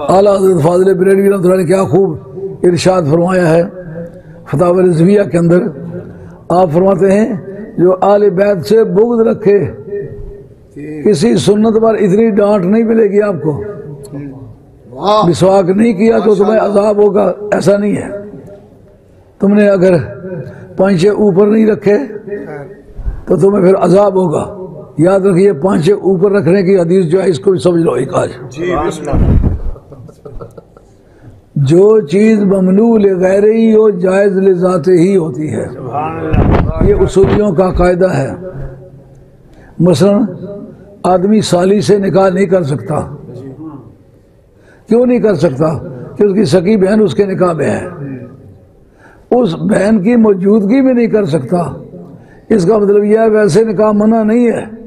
اعلیٰ حضرت فاضل بریلوی رحمۃ اللہ نے کیا خوب ارشاد فرمایا ہے۔ فتح رضویہ کے اندر آپ فرماتے ہیں جو آل بیت سے بغض رکھے کسی سنت پر اتنی ڈانٹ نہیں ملے گی آپ کو۔ واہ۔ مسواک نہیں کیا تو تمہیں عذاب ہوگا ایسا نہیں ہے۔ تم نے اگر پانچے اوپر نہیں رکھے تو تمہیں پھر عذاب ہوگا۔ یاد رکھیے پانچے اوپر رکھنے کی حدیث جو ہے اس کو بھی سمجھ لو ایک آج۔ جی بسم اللہ۔ جو چیز ممنوع غیر ہی ہو جائز لذات ہی ہوتی ہے۔ یہ اصولیوں کا قاعدہ ہے۔ مثلا، آدمی سالی سے نکاح نہیں کر سکتا۔ کیوں نہیں کر سکتا؟ کہ اس کی سکی بہن اس کے نکاح میں ہے۔ اس بہن کی موجودگی میں نہیں کر سکتا۔ اس کا مطلب یہ ہے ویسے نکاح منع نہیں ہے۔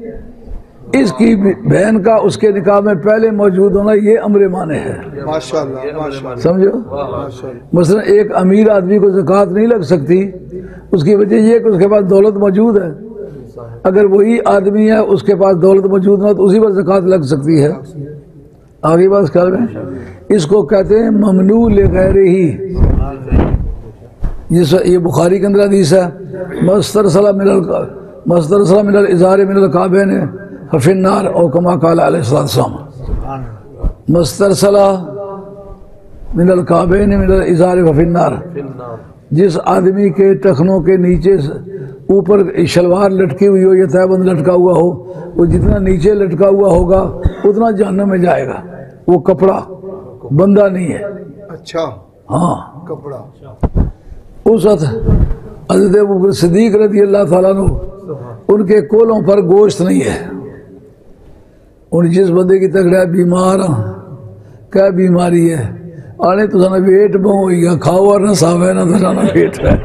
اس کی بہن کا اس کے نکاح میں پہلے موجود ہونا یہ امر مانے ہے۔ اللہ اللہ سمجھو اللہ مثلا ایک امیر آدمی کو زکوٰۃ نہیں لگ سکتی اس کی وجہ یہ ہے کہ اس کے پاس دولت موجود ہے۔ اگر وہی آدمی ہے اس کے پاس دولت موجود نہ ہو تو اسی پر زکوٰۃ لگ سکتی ہے۔ آگے بات خیال میں؟ اس کو کہتے ہیں ممنوع لغیر ہی۔ یہ بخاری کے اندر حدیث ہے۔ مستر صلاح من الق- مستر صلاح من الاظہار من القابین حفنار او کما قال علیہ السلام مستر صلاح من القابین من الاظہار حفنار جس آدمی کے ٹخنوں کے نیچے اوپر شلوار لٹکی ہوئی ہو یا تہبند لٹکا ہوا ہو وہ جتنا نیچے لٹکا ہوا ہوگا اتنا جہنم میں جائے گا۔ وہ کپڑا بندہ نہیں ہے۔ اچھا۔ ہاں۔ کپڑا۔ اس حضرت ابوبکر صدیق رضی اللہ تعالیٰ نے ان کے کولوں پر گوشت نہیں ہے۔ ان جس بندے کی تکڑا بیمار ہاں کیا بیماری ہے۔ آنے تو سنا ویٹ بہو ہوئی گا کھاؤ اور نہ ساوے، نہ تو سنا ویٹ۔ ہے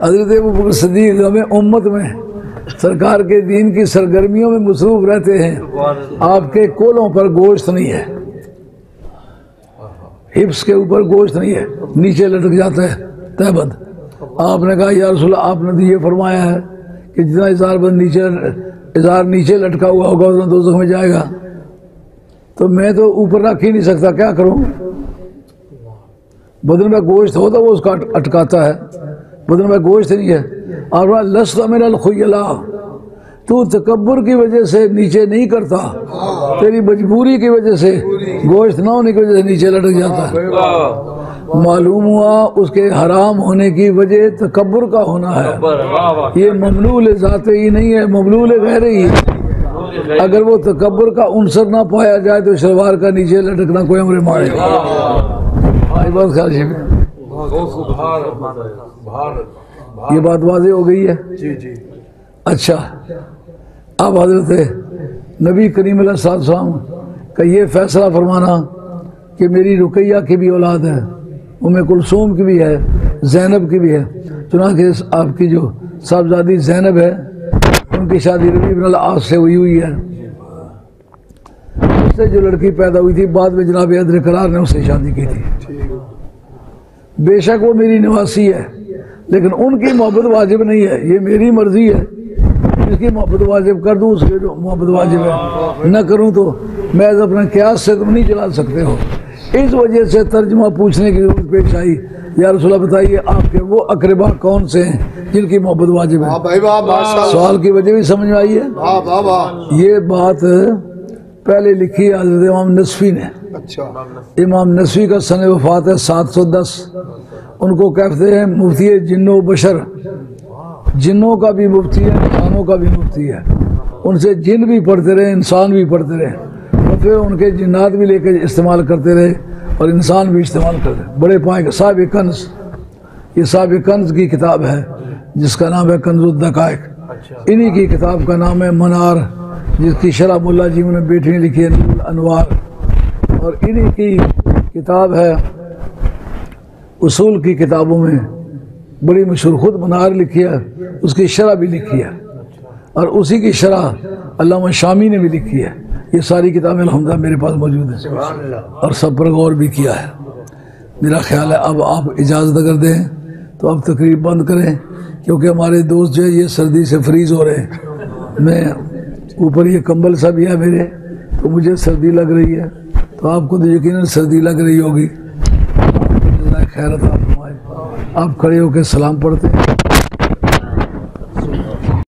حضرت ابوبکر صدیق ہمیں امت میں، سرکار کے دین کی سرگرمیوں میں مصروف رہتے ہیں۔ آپ کے کولوں پر گوشت نہیں ہے۔ ہپس کے اوپر گوشت نہیں ہے۔ نیچے لٹک جاتا ہے۔ تہ بند۔ آپ نے کہا، یا رسول اللہ، آپ نے تو یہ فرمایا ہے۔ کہ جتنا اظہار بند نیچے اظہار نیچے لٹکا ہوا ہوگا، اتنا دوزخ میں جائے گا۔ تو میں تو اوپر رکھ ہی نہیں سکتا، کیا کروں؟ بدن میں گوشت ہوتا وہ اس کا اٹکاتا ہے۔ بدن میں گوشت نہیں ہے۔ اور وہ من الخیلا تو تکبر کی وجہ سے نیچے نہیں کرتا، تیری مجبوری کی وجہ سے گوشت نہ ہونے کی وجہ سے نیچے لٹک جاتا ہے۔ معلوم ہوا اس کے حرام ہونے کی وجہ تکبر کا ہونا ہے۔ یہ مملول ذات ہی نہیں ہے مملول غیر ہی اگر وہ تکبر کا عنصر نہ پایا جائے تو شلوار کا نیچے لٹکنا کوئی عمر مارے سے۔ یہ بات واضح ہو گئی ہے؟ جی جی۔ اچھا۔ اب حضرت نبی کریم علیہ السلام السلام کا یہ فیصلہ فرمانا کہ میری رقیہ کی بھی اولاد ہے۔ ام کلثوم کی بھی ہے، زینب کی بھی ہے۔ چنانکہ آپ کی جو صاحبزادی زینب ہے، ان کی شادی ربی بن العاص سے ہوئی ہوئی ہے۔ اس سے جو لڑکی پیدا ہوئی تھی، بعد میں جناب ادر قرار نے اس سے شادی کی تھی۔ بے شک وہ میری نواسی ہے، لیکن ان کی محبت واجب نہیں ہے۔ یہ میری مرضی ہے۔ اس کی محبت واجب کر دوں، اس کی جو محبت واجب ہے، نہ کروں تو میں اپنا قیاس سے تم نہیں چلا سکتے ہو۔ اس وجہ سے ترجمہ پوچھنے کی ضرورت پیش آئی۔ یا رسول اللہ بتائیے آپ کے وہ اقربا کون سے ہیں جن کی محبت واجب ہے؟ سوال کی وجہ بھی سمجھ میں آئی ہے؟ یہ بات پہلے لکھی حضرت امام نصفی نے۔ اچھا۔ امام نسوی کا سن وفات ہے سات سو دس۔ ان کو کہتے ہیں مفتی جن و بشر۔ جنوں کا بھی مفتی ہے انسانوں کا بھی مفتی ہے۔ ان سے جن بھی پڑھتے رہے انسان بھی پڑھتے رہے۔ پھر ان کے جنات بھی لے کے استعمال کرتے رہے اور انسان بھی استعمال کرتے رہے۔ بڑے پائے کے صاحب کنز۔ یہ صاحب کنز کی کتاب ہے جس کا نام ہے کنز الدقائق۔ انہی کی کتاب کا نام ہے منار جس کی شرح ملا جی نے بیٹی نے لکھی ہے نور الانوار اور انہی کی کتاب ہے اصول کی کتابوں میں بڑی مشہور خود منار لکھی ہے اس کی شرح بھی لکھی ہے۔ اور اسی کی شرح علامہ شامی نے بھی لکھی ہے۔ یہ ساری کتابیں الحمدللہ میرے پاس موجود ہیں اور سب پر غور بھی کیا ہے۔ میرا خیال ہے اب آپ اجازت اگر دیں تو اب تقریب بند کریں کیونکہ ہمارے دوست جو ہے یہ سردی سے فریز ہو رہے ہیں۔ میں اوپر یہ کمبل سب ہے میرے تو مجھے سردی لگ رہی ہے۔ تو آپ کو تو یقیناً سردی لگ رہی ہوگی۔ خیرت آپ آپ کھڑے ہو کے سلام پڑھتے ہیں۔